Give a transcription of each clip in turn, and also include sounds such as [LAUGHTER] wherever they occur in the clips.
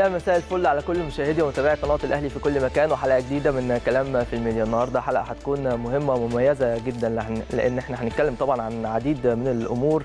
يا مساء الفل على كل مشاهدي ومتابعي قناة الأهلي في كل مكان وحلقة جديدة من كلام في الميديا. النهارده حلقة هتكون مهمة ومميزة جدا لأن إحنا هنتكلم طبعا عن عديد من الأمور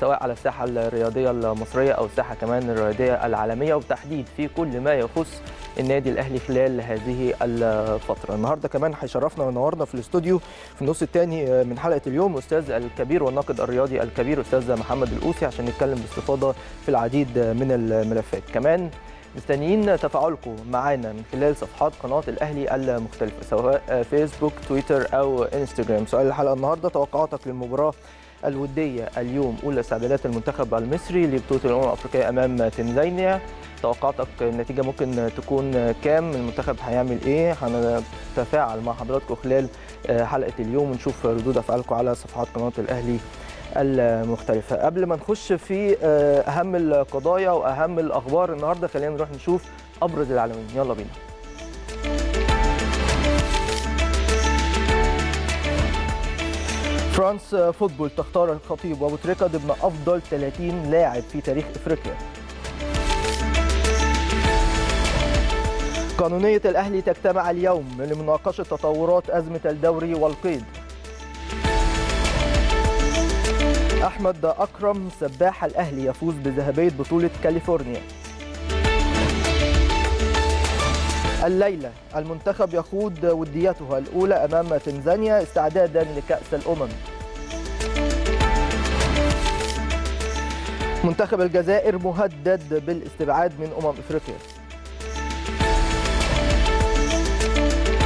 سواء على الساحة الرياضية المصرية أو الساحة كمان الرياضية العالمية وبالتحديد في كل ما يخص النادي الأهلي خلال هذه الفترة. النهارده كمان هيشرفنا ونورنا في الاستوديو في النص الثاني من حلقة اليوم أستاذ الكبير والناقد الرياضي الكبير أستاذ محمد القوسي عشان نتكلم باستفاضة في العديد من الملفات. كمان مستنيين تفاعلكم معانا من خلال صفحات قناة الأهلي المختلفة سواء فيسبوك تويتر أو إنستجرام. سؤال الحلقة النهارده توقعاتك للمباراة الودية اليوم أولى استعدادات المنتخب المصري لبطولة الأمم الأفريقية أمام تنزانيا. توقعاتك النتيجة ممكن تكون كام؟ المنتخب هيعمل إيه؟ هنتفاعل مع حضراتكم خلال حلقة اليوم ونشوف ردود أفعالكم على صفحات قناة الأهلي المختلفة. قبل ما نخش في أهم القضايا وأهم الأخبار النهاردة خلينا نروح نشوف أبرز العناوين يلا بينا. فرانس فوتبول تختار الخطيب وابو تريكة ضمن أفضل 30 لاعب في تاريخ إفريقيا. قانونية الأهلي تجتمع اليوم لمناقشة تطورات أزمة الدوري والقيد. أحمد أكرم سباح الأهلي يفوز بذهبية بطولة كاليفورنيا. الليلة المنتخب يخوض وديته الأولى أمام تنزانيا استعدادا لكأس الأمم. منتخب الجزائر مهدد بالاستبعاد من أمم إفريقيا.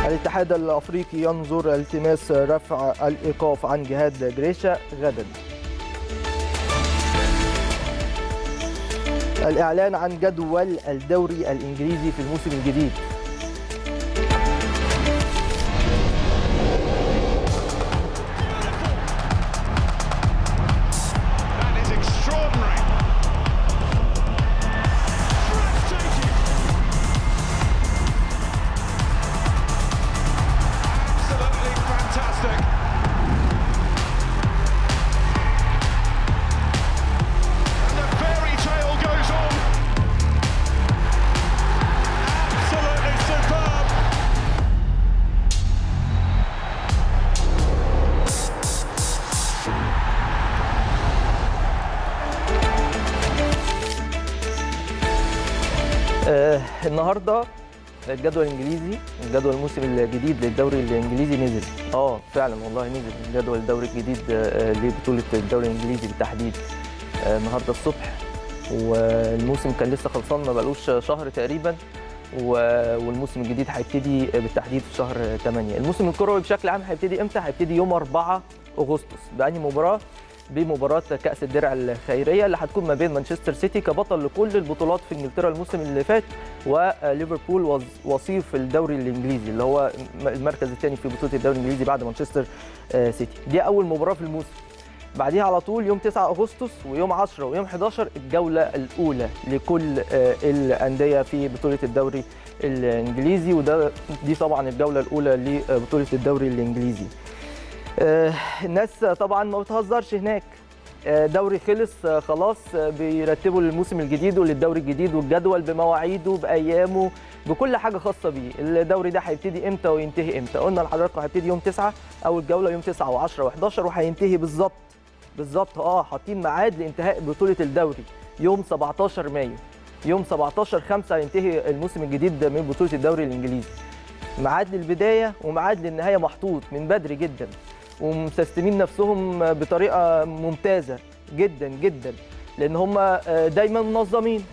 الاتحاد الأفريقي ينظر التماس رفع الإيقاف عن جهاد جريشة غدا. الإعلان عن جدول الدوري الإنجليزي في الموسم الجديد. النهارده الجدول الانجليزي جدول الموسم الجديد للدوري الانجليزي نزل. آه فعلا والله نزل. جدول الدوري الجديد آه لبطولة الدوري الانجليزي بالتحديد آه النهارده الصبح. والموسم كان لسه خلصان ما بقالوش شهر تقريبا. والموسم الجديد هيبتدي بالتحديد في شهر 8 الموسم الكروي بشكل عام هيبتدي إمتى؟ هيبتدي يوم 4 أغسطس. بأنهي مباراة؟ بمباراة كأس الدرع الخيرية اللي هتكون ما بين مانشستر سيتي كبطل لكل البطولات في إنجلترا الموسم اللي فات وليفربول وصيف الدوري الإنجليزي اللي هو المركز الثاني في بطولة الدوري الإنجليزي بعد مانشستر سيتي. دي أول مباراة في الموسم. بعديها على طول يوم 9 أغسطس ويوم 10 ويوم 11 الجولة الأولى لكل الأندية في بطولة الدوري الإنجليزي وده دي طبعا الجولة الأولى لبطولة الدوري الإنجليزي. الناس طبعا ما بتهزرش هناك. دوري خلص خلاص بيرتبوا للموسم الجديد وللدوري الجديد والجدول بمواعيده بأيامه بكل حاجة خاصة بيه. الدوري ده هيبتدي إمتى وينتهي إمتى؟ قلنا لحضراتكم هيبتدي يوم 9 أول جولة يوم 9 و10 و11 وهينتهي بالظبط. بالظبط آه حاطين ميعاد لانتهاء بطولة الدوري. يوم 17 مايو. يوم 17 5 هينتهي الموسم الجديد من بطولة الدوري الإنجليزي. ميعاد للبداية وميعاد للنهاية محطوط من بدري جدا. ومسستمين نفسهم بطريقة ممتازة جدا جدا لأن هم دايما منظمين.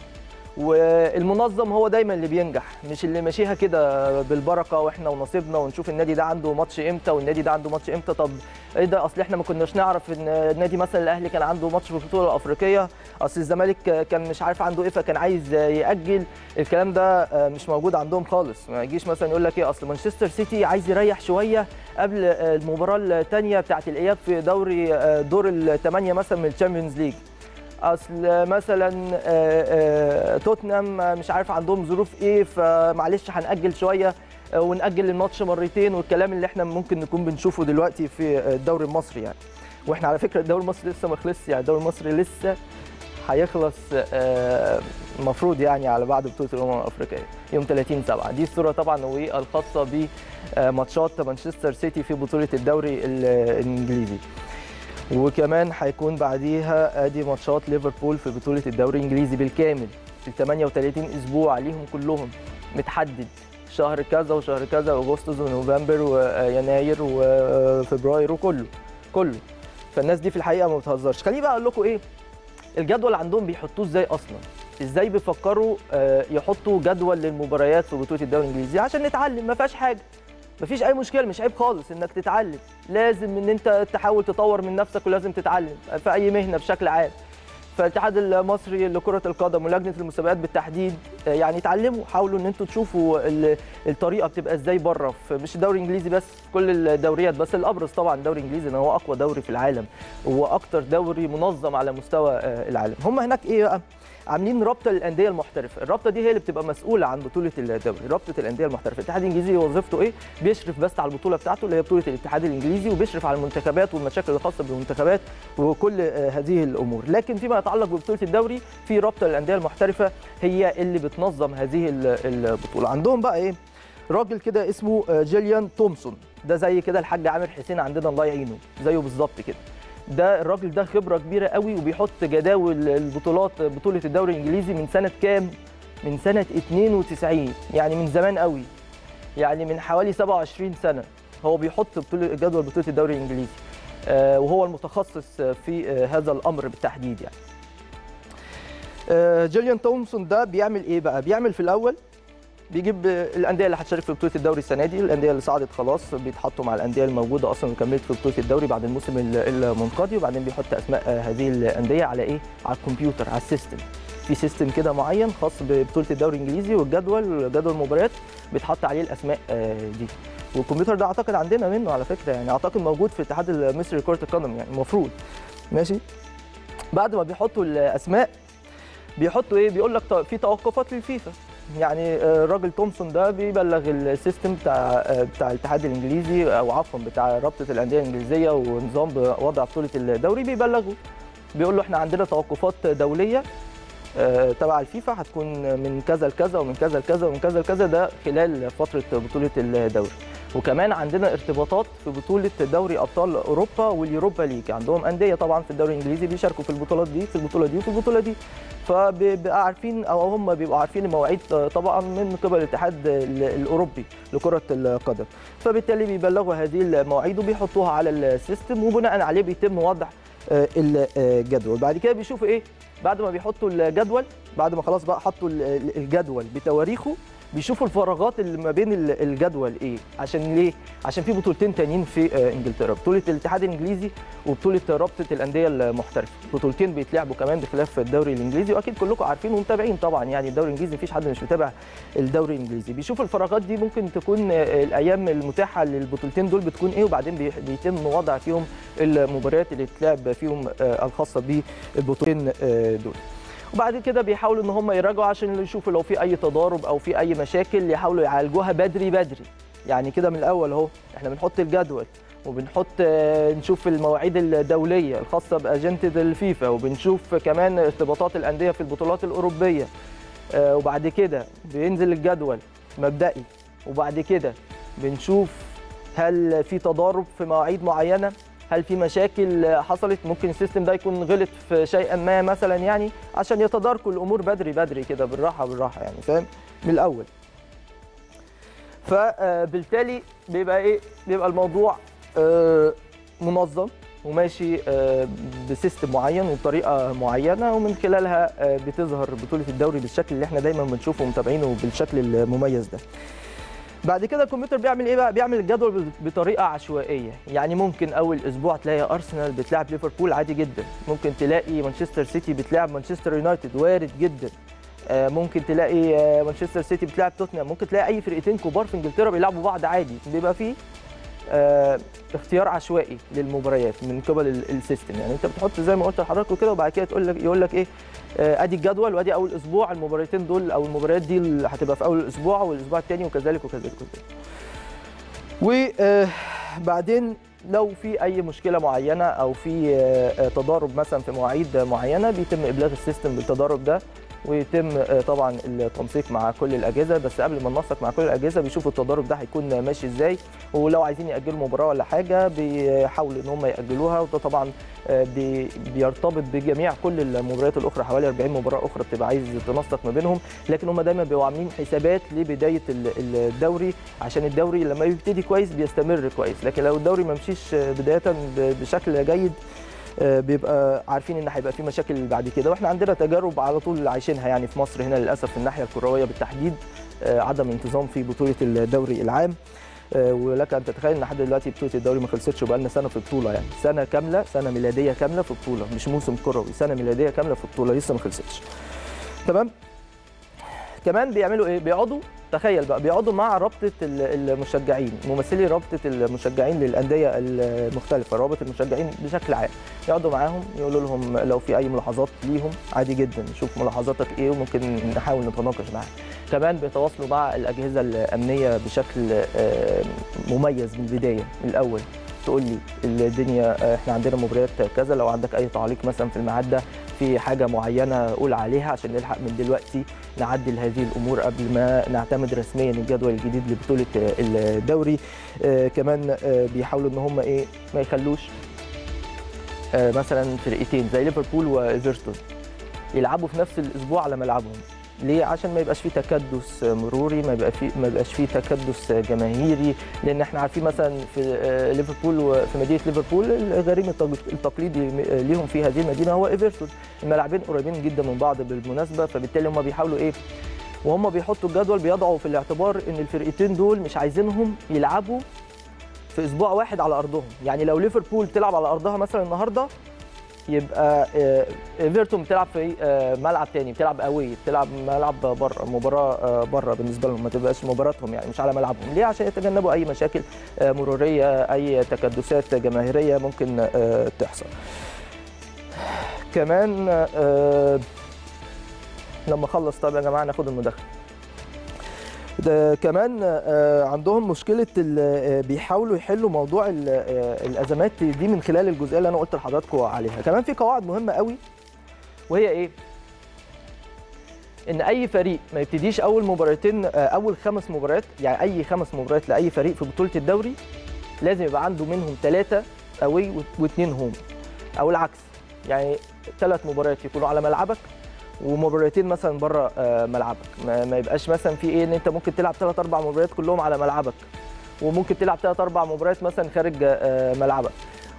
والمنظم هو دايما اللي بينجح مش اللي ماشيها كده بالبركة وإحنا ونصيبنا ونشوف النادي ده عنده ماتش إمتى والنادي ده عنده ماتش إمتى. طب إيه ده؟ أصل إحنا ما كناش نعرف إن النادي مثلا الأهلي كان عنده ماتش في البطوله الافريقيه أصل الزمالك كان مش عارف عنده إيه فكان عايز يأجل. الكلام ده مش موجود عندهم خالص. ما يجيش مثلا يقول لك إيه أصل مانشستر سيتي عايز يريح شوية قبل المباراة الثانية بتاعه الإياب في دوري دور الثمانيه مثلا من ال Champions League. أصل مثلا توتنهام مش عارف عندهم ظروف إيه فمعلش هنأجل شوية ونأجل الماتش مرتين والكلام اللي إحنا ممكن نكون بنشوفه دلوقتي في الدوري المصري يعني. وإحنا على فكرة الدوري المصري لسه ما خلصش يعني الدوري المصري لسه هيخلص آه، المفروض يعني على بعد بطولة الأمم الأفريقية يوم 30 7 دي الصورة طبعا والخاصة بماتشات مانشستر سيتي في بطولة الدوري ال- الإنجليزي. وكمان هيكون بعديها آدي ماتشات ليفربول في بطولة الدوري الإنجليزي بالكامل. ال 38 أسبوع ليهم كلهم. متحدد. شهر كذا وشهر كذا أغسطس ونوفمبر ويناير وفبراير وكله. كله. فالناس دي في الحقيقة ما بتهزرش. خليني بقى أقول لكم إيه؟ الجدول عندهم بيحطوه إزاي أصلا؟ إزاي بيفكروا آه، يحطوا جدول للمباريات في بطولة الدوري الإنجليزي؟ عشان نتعلم ما فيهاش حاجة. مفيش أي مشكلة مش عيب خالص إنك تتعلم. لازم إن أنت تحاول تطور من نفسك ولازم تتعلم في أي مهنة بشكل عام. فالاتحاد المصري لكرة القدم ولجنة المسابقات بالتحديد آه، يعني اتعلموا حاولوا إن أنتوا تشوفوا ال- الطريقة بتبقى إزاي بره. مش الدوري الإنجليزي بس كل الدوريات بس الأبرز طبعا الدوري الإنجليزي إن هو أقوى دوري في العالم وأكتر دوري منظم على مستوى آه، العالم. هم هناك إيه بقى؟ عاملين رابطة للأندية المحترفة. الرابطة دي هي اللي بتبقى مسؤولة عن بطولة الدوري. رابطة الأندية المحترفة. الاتحاد الإنجليزي وظيفته إيه؟ بيشرف بس على البطولة بتاعته اللي هي بطولة الاتحاد الإنجليزي وبيشرف على المنتخبات والمشاكل الخاصة بالمنتخبات وكل آه، هذه الأمور. لكن فيما يتعلق ببطولة الدوري في رابطة للأندية المحترفة هي اللي بتنظم هذه ال- البطولة. عندهم بقى إيه؟ راجل كده اسمه آه، جيليان تومسون. ده زي كده الحاج عامر حسين عندنا الله يعينه. زيه بالظبط كده. ده الراجل ده خبرة كبيرة قوي وبيحط جداول البطولات بطولة الدوري الإنجليزي من سنة كام؟ من سنة 92 يعني من زمان قوي يعني من حوالي 27 سنة هو بيحط بطولة جدول بطولة الدوري الإنجليزي آه، وهو المتخصص في آه، هذا الأمر بالتحديد يعني. آه، جيليان تومسون ده بيعمل إيه بقى؟ بيعمل في الأول بيجيب الأندية اللي هتشارك في بطولة الدوري السنة دي. الأندية اللي صعدت خلاص بيتحطوا مع الأندية الموجودة أصلا وكملت في بطولة الدوري بعد الموسم ال- المنقضي. وبعدين بيحط أسماء هذه الأندية على إيه؟ على الكمبيوتر على ال system. في system كده معين خاص ببطولة الدوري الإنجليزي والجدول جدول المباريات بيتحط عليه الأسماء آه، دي. والكمبيوتر ده أعتقد عندنا منه على فكرة يعني أعتقد موجود في الاتحاد المصري لكرة القدم يعني المفروض. ماشي؟ بعد ما بيحطوا الأسماء بيحطوا إيه؟ بيقول لك في توقفات للفيفا. يعني آه، الراجل تومسون ده بيبلغ ال system بتاع آه، بتاع الاتحاد الإنجليزي أو عفوا بتاع رابطة الأندية الإنجليزية ونظام وضع بطولة الدوري بيبلغه. بيقول له إحنا عندنا توقفات دولية آه، تبع الفيفا هتكون من كذا لكذا ومن كذا لكذا ومن كذا لكذا ده خلال فترة بطولة الدوري. وكمان عندنا ارتباطات في بطولة دوري أبطال أوروبا واليوروبا ليج. عندهم أندية طبعا في الدوري الإنجليزي بيشاركوا في البطولات دي في البطولة دي وفي البطولة دي. فبيبقى عارفين أو هم بيبقوا عارفين المواعيد طبعا من قبل الاتحاد ال- الأوروبي لكرة القدم. فبالتالي بيبلغوا هذه المواعيد وبيحطوها على السيستم وبناء عليه بيتم وضع آه، الجدول بعد كده بيشوفوا إيه؟ بعد ما بيحطوا الجدول بعد ما خلاص بقى حطوا ال- ال- الجدول بتواريخه بيشوفوا الفراغات اللي ما بين ال- الجدول إيه؟ عشان ليه؟ عشان في بطولتين تانيين في آه، إنجلترا بطولة الاتحاد الإنجليزي وبطولة رابطة الأندية المحترفة. بطولتين بيتلعبوا كمان بخلاف الدوري الإنجليزي وأكيد كلكم عارفين ومتابعين طبعا يعني الدوري الإنجليزي مفيش حد مش متابع الدوري الإنجليزي. بيشوفوا الفراغات دي ممكن تكون آه، الأيام المتاحة للبطولتين دول بتكون إيه؟ وبعدين بي- بيتم وضع فيهم المباريات اللي تتلعب فيهم آه، الخاصة بالبطولتين دول. وبعد كده بيحاولوا إن هم يراجعوا عشان يشوفوا لو في أي تضارب أو في أي مشاكل يحاولوا يعالجوها بدري بدري. يعني كده من الأول أهو إحنا بنحط الجدول وبنحط آه، نشوف المواعيد الدولية الخاصة بأجندة الفيفا وبنشوف كمان ارتباطات الأندية في البطولات الأوروبية. آه، وبعد كده بينزل الجدول مبدئي. وبعد كده بنشوف هل في تضارب في مواعيد معينة. هل في مشاكل حصلت؟ ممكن السيستم ده يكون غلط في شيئا ما مثلا يعني عشان يتداركوا الأمور بدري بدري كده بالراحة بالراحة يعني فاهم؟ من الأول. فبالتالي بيبقى إيه؟ بيبقى الموضوع آه، منظم وماشي آه، ب system معين وبطريقه معينة ومن خلالها آه، بتظهر بطولة الدوري بالشكل اللي إحنا دايما بنشوفه ومتابعينه بالشكل المميز ده. بعد كده الكمبيوتر بيعمل إيه بقى؟ بيعمل الجدول بطريقة عشوائية. يعني ممكن أول أسبوع تلاقي أرسنال بتلعب ليفربول عادي جدا. ممكن تلاقي مانشستر سيتي بتلعب مانشستر يونايتد وارد جدا. آه، ممكن تلاقي آه، مانشستر سيتي بتلعب توتنهام. ممكن تلاقي أي فرقتين كبار في إنجلترا بيلعبوا بعض عادي. بيبقى فيه اختيار عشوائي للمباريات من قبل ال- ال system. يعني انت بتحط زي ما قلت لحضرتك كده وبعد كده تقول لك يقول لك إيه؟ آه، أدي الجدول وأدي أول أسبوع المباراتين دول أو المباريات دي اللي هتبقى في أول الأسبوع والأسبوع الثاني وكذلك وكذلك وكذلك. بعدين لو في أي مشكلة معينة أو في آه، آه، تضارب مثلا في مواعيد معينة بيتم إبلاغ ال system بالتضارب ده. ويتم آه، طبعا التنسيق مع كل الأجهزة. بس قبل ما ننسق مع كل الأجهزة بيشوفوا التضارب ده هيكون ماشي إزاي. ولو عايزين يأجلوا مباراة ولا حاجة بيحاولوا إن هم يأجلوها. وده طبعا آه، بي- بيرتبط بجميع كل المباريات الأخرى حوالي 40 مباراة أخرى بتبقى عايز تنسق ما بينهم. لكن هم دايما بيبقوا عاملين حسابات لبداية ال- الدوري. عشان الدوري لما يبتدي كويس بيستمر كويس. لكن لو الدوري ما مشيش بداية بشكل جيد بيبقى عارفين إن هيبقى في مشاكل بعد كده وإحنا عندنا تجارب على طول عايشينها يعني في مصر هنا للأسف في الناحية الكروية بالتحديد آه، عدم انتظام في بطولة الدوري العام. آه، ولك أن تتخيل إن لحد دلوقتي بطولة الدوري ما خلصتش وبقى لنا سنة في بطولة يعني سنة كاملة سنة ميلادية كاملة في بطولة مش موسم كروي سنة ميلادية كاملة في بطولة لسه ما خلصتش. تمام؟ كمان بيعملوا إيه؟ بيقعدوا تخيل بقى بيقعدوا مع رابطة ال- المشجعين ممثلي رابطة المشجعين للأندية المختلفة رابطه المشجعين بشكل عام. يقعدوا معاهم يقولوا لهم لو في أي ملاحظات ليهم عادي جدا نشوف ملاحظاتك إيه وممكن نحاول نتناقش معاها كمان بيتواصلوا مع الأجهزة الأمنية بشكل مميز من البداية. من الأول تقول لي الدنيا آه، إحنا عندنا مباريات كذا لو عندك أي تعليق مثلا في الميعاد ده في حاجة معينة قول عليها عشان نلحق من دلوقتي نعدل هذه الأمور قبل ما نعتمد رسميا الجدول الجديد لبطولة الدوري. آه، كمان آه، بيحاولوا إن هم إيه ما يخلوش آه، مثلا فرقتين زي ليفربول وإيفرتون يلعبوا في نفس الأسبوع على ملعبهم. ليه؟ عشان ما يبقاش فيه تكدس مروري ما يبقى فيه ما يبقاش فيه تكدس جماهيري. لأن إحنا عارفين مثلا في آه، ليفربول وفي مدينة ليفربول الغريم التق- التقليدي ليهم في هذه المدينة هو إيفرتون. الملاعبين قريبين جدا من بعض بالمناسبة فبالتالي هم بيحاولوا إيه؟ وهم بيحطوا الجدول بيضعوا في الاعتبار إن الفرقتين دول مش عايزينهم يلعبوا في أسبوع واحد على أرضهم. يعني لو ليفربول بتلعب على أرضها مثلا النهارده يبقى آه، ايفرتون بتلعب في آه، ملعب تاني بتلعب قوي بتلعب ملعب بره مباراة آه، بره بالنسبة لهم ما تبقاش مباراتهم يعني مش على ملعبهم. ليه؟ عشان يتجنبوا أي مشاكل آه، مرورية أي تكدسات جماهيرية ممكن آه، تحصل. كمان آه، لما أخلص طب يا جماعة ناخد المداخلة. ده كمان آه، عندهم مشكلة آه، بيحاولوا يحلوا موضوع آه، الأزمات دي من خلال الجزئية اللي أنا قلت لحضراتكم عليها. كمان في قواعد مهمة قوي وهي إيه؟ إن أي فريق ما يبتديش أول مباراتين أول خمس مباريات يعني أي خمس مباريات لأي فريق في بطولة الدوري لازم يبقى عنده منهم ثلاثة أوي واثنين هوم أو العكس. يعني ثلاث مباريات يكونوا على ملعبك ومباراتين مثلا بره آه، ملعبك. ما, يبقاش مثلا في إيه إن أنت ممكن تلعب ثلاث أربع مباريات كلهم على ملعبك. وممكن تلعب ثلاث أربع مباريات مثلا خارج آه، ملعبك.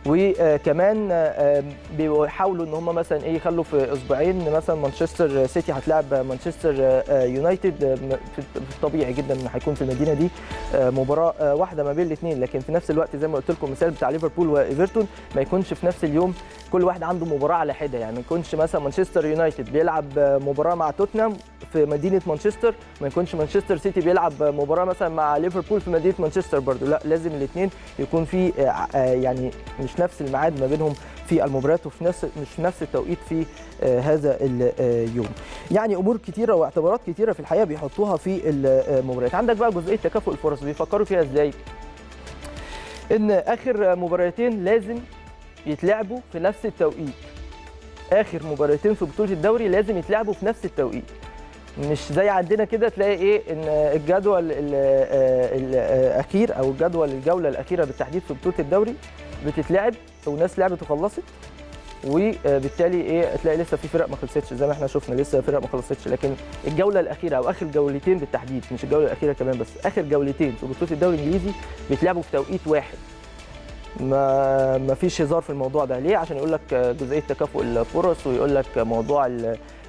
وكمان آه، بيحاولوا إن هم مثلا إيه يخلوا في أسبوعين مثلا مانشستر سيتي هتلاعب مانشستر يونايتد. في الطبيعي جدا إن هيكون في المدينة دي مباراة واحدة ما بين الاثنين لكن في نفس الوقت زي ما قلت لكم المثال بتاع ليفربول وإيفرتون ما يكونش في نفس اليوم كل واحد عنده مباراة على حدة. يعني ما يكونش مثلا مانشستر يونايتد بيلعب مباراة مع توتنهام في مدينة مانشستر ما يكونش مانشستر سيتي بيلعب مباراة مثلا مع ليفربول في مدينة مانشستر برضو لا لازم الاثنين يكون في آه، آه، يعني مش نفس الميعاد ما بينهم في المباريات وفي نفس مش نفس التوقيت في آه، هذا اليوم يعني أمور كتيرة واعتبارات كتيرة في الحقيقة بيحطوها في المباريات عندك بقى جزئية تكافؤ الفرص بيفكروا فيها إزاي؟ إن آخر مباراتين لازم يتلعبوا في نفس التوقيت. آخر مباراتين في بطولة الدوري لازم يتلعبوا في نفس التوقيت. مش زي عندنا كده تلاقي إيه إن الجدول ال- آه، الأخير أو الجدول الجولة الأخيرة بالتحديد في بطولة الدوري بتتلعب وناس لعبت وخلصت. وبالتالي إيه تلاقي لسه في فرق ما خلصتش. زي ما إحنا شفنا لسه فرق ما خلصتش. لكن الجولة الأخيرة أو آخر جولتين بالتحديد مش الجولة الأخيرة كمان بس آخر جولتين في بطولة الدوري الإنجليزي بيتلعبوا في توقيت واحد. ما ما فيش هزار في الموضوع ده. ليه؟ عشان يقول لك جزئية تكافؤ الفرص ويقول لك موضوع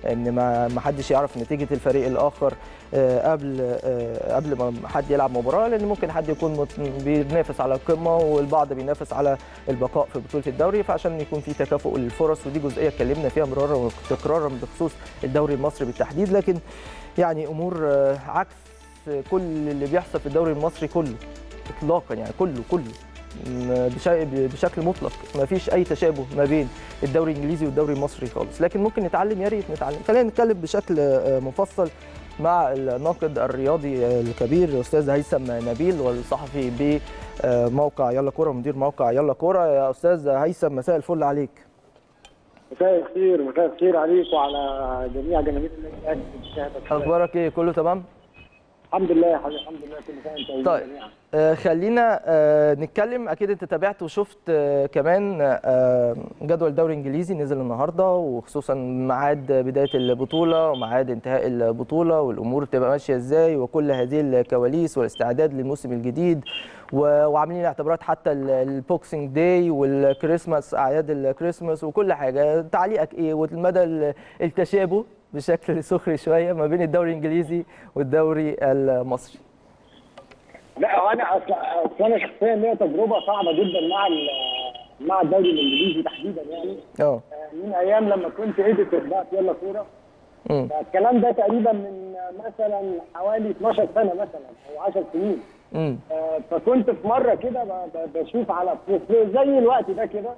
إن ما ما حدش يعرف نتيجة الفريق الآخر آه، قبل آه، قبل ما حد يلعب مباراة لأن ممكن حد يكون بينافس على القمة والبعض بينافس على البقاء في بطولة الدوري. فعشان يكون في تكافؤ الفرص ودي جزئية اتكلمنا فيها مرارا وتكرارا بخصوص الدوري المصري بالتحديد. لكن يعني أمور آه، عكس كل اللي بيحصل في الدوري المصري كله اطلاقا يعني كله كله. بشكل مطلق. ما فيش أي تشابه ما بين الدوري الإنجليزي والدوري المصري خالص. لكن ممكن نتعلم يا ريت نتعلم. خلينا نتكلم بشكل آه، مفصل مع الناقد الرياضي الكبير الاستاذ هيثم نبيل والصحفي آه، موقع يلا كورة مدير موقع يلا كورة. يا أستاذ هيثم مساء الفل عليك. مساء الخير مساء الخير عليك وعلى جميع جماهير النادي الاهلي. أخبارك إيه؟ كله تمام؟ الحمد لله يا حبيبي الحمد لله كل سنه وانت طيب جميعا آه، خلينا آه، نتكلم. أكيد أنت تابعت وشفت آه، كمان آه، جدول الدوري الانجليزي نزل النهارده وخصوصا ميعاد بداية البطولة وميعاد انتهاء البطولة والأمور تبقى ماشية إزاي وكل هذه الكواليس والاستعداد للموسم الجديد وعاملين اعتبارات حتى ال- ال Boxing Day وال Christmas أعياد الكريسماس وكل حاجة. تعليقك إيه ال- التشابه؟ بشكل سخري شوية ما بين الدوري الإنجليزي والدوري المصري. لا هو أنا اصل أصل أنا شخصيا ليا تجربة صعبة جدا مع مع الدوري الإنجليزي تحديدا يعني. آه. من أيام لما كنت اديتور بقى في يلا كورة. فالكلام ده تقريبا من مثلا حوالي 12 سنة مثلا أو 10 سنين. آه، فكنت في مرة كده بشوف على زي الوقت ده كده.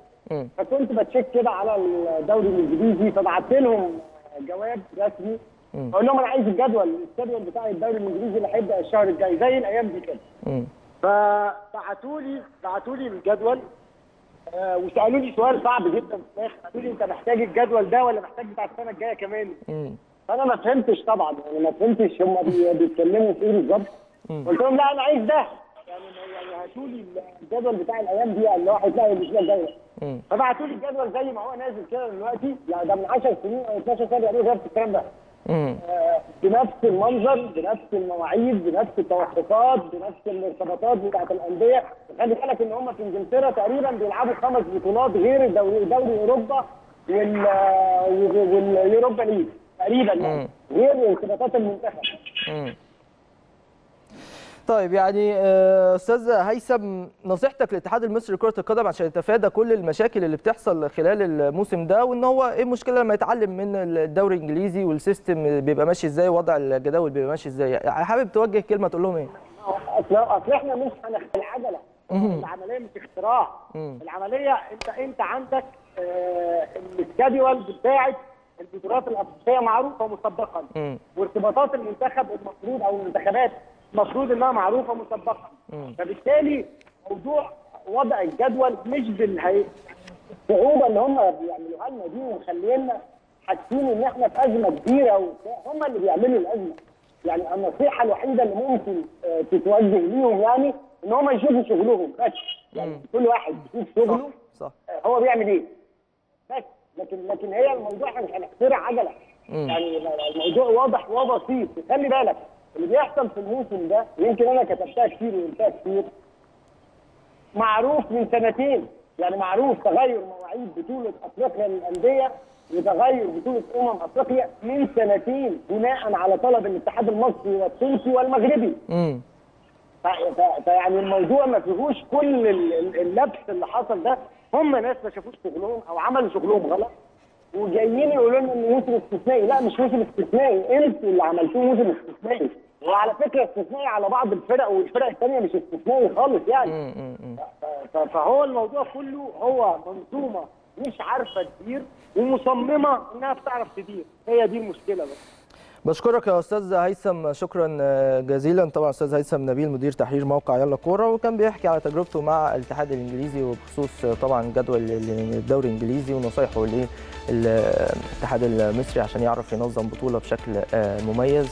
فكنت بتشيك كده على الدوري الإنجليزي فبعت لهم جواب رسمي. مم. أقول لهم أنا عايز الجدول الجدول بتاع الدوري الإنجليزي اللي هيبدأ الشهر الجاي زي الأيام دي كده. فبعتوا لي بعتوا لي الجدول آه وسألوا لي سؤال صعب جدا. في الآخر قالوا لي أنت محتاج الجدول ده ولا محتاج بتاع السنة الجاية كمان؟ امم فأنا ما فهمتش طبعا يعني ما فهمتش هم بي- بيتكلموا في إيه بالظبط. مم. قلت لهم لا أنا عايز ده. يعني يعني هاتوا لي الجدول بتاع الأيام دي اللي هو هيتلاقي الأسبوع الجاي. فبعتوا لي الجدول زي ما هو نازل كده دلوقتي. يعني ده من 10 سنين أو 12 سنة بيعملوا نفس الكلام ده. آه، بنفس المنظر بنفس المواعيد بنفس التوقفات بنفس الارتباطات بتاعت الأندية. خلي بالك إن هم في إنجلترا تقريبا بيلعبوا خمس بطولات غير الدوري دوري أوروبا وال وال Europa League تقريبا يعني. غير ارتباطات المنتخب. طيب يعني آه، أستاذ هيثم نصيحتك للاتحاد المصري لكرة القدم عشان يتفادى كل المشاكل اللي بتحصل خلال الموسم ده وإن هو إيه المشكلة لما يتعلم من الدوري الإنجليزي وال system بيبقى ماشي إزاي وضع الجداول بيبقى ماشي إزاي؟ يعني حابب توجه كلمة تقول لهم إيه؟ أصل إحنا مش هنخترع العجله. العملية مش اختراع. العملية أنت أنت عندك آه، الجدول بتاعت البطولات الأفريقية معروفة مسبقا وارتباطات المنتخب المفروض أو المنتخبات المفروض انها معروفة مسبقا. فبالتالي موضوع وضع الجدول مش بالهي الصعوبه اللي هم بيعملوها لنا دي ومخلينا حاسين ان إحنا في أزمة كبيرة وبتاع. هم اللي بيعملوا الأزمة. يعني النصيحة الوحيدة اللي ممكن آه، تتوجه ليهم يعني إن هم يشوفوا شغلهم بس. يعني. كل واحد يشوف شغله. صح آه، هو بيعمل إيه؟ بس. لكن لكن هي الموضوع إحنا مش هنخترع عجلة. يعني الموضوع واضح وبسيط. خلي بالك. اللي بيحصل في الموسم ده يمكن أنا كتبتها كتير وقلتها كتير معروف من سنتين يعني معروف تغير مواعيد بطولة أفريقيا للأندية وتغير بطولة أمم أفريقيا من سنتين بناء على طلب الاتحاد المصري والتونسي والمغربي. امم فيعني الموضوع ما فيهوش كل ال- ال- اللبس اللي حصل ده. هم ناس ما شافوش شغلهم أو عملوا شغلهم غلط. وجايين يقولوا لنا إن موسم استثنائي. لا مش موسم استثنائي. أنتوا اللي عملتوه موسم استثنائي. وعلى فكرة استثنائي على بعض الفرق والفرق الثانية مش استثنائي خالص يعني. فهو الموضوع كله هو منظومة مش عارفة تدير ومصممة إنها بتعرف تدير. هي دي المشكلة بس. بشكرك يا أستاذ هيثم شكرا جزيلا. طبعا أستاذ هيثم نبيل مدير تحرير موقع يلا كورة وكان بيحكي على تجربته مع الاتحاد الإنجليزي وبخصوص طبعا جدول الدوري الإنجليزي ونصايحه للاتحاد المصري عشان يعرف ينظم بطولة بشكل مميز.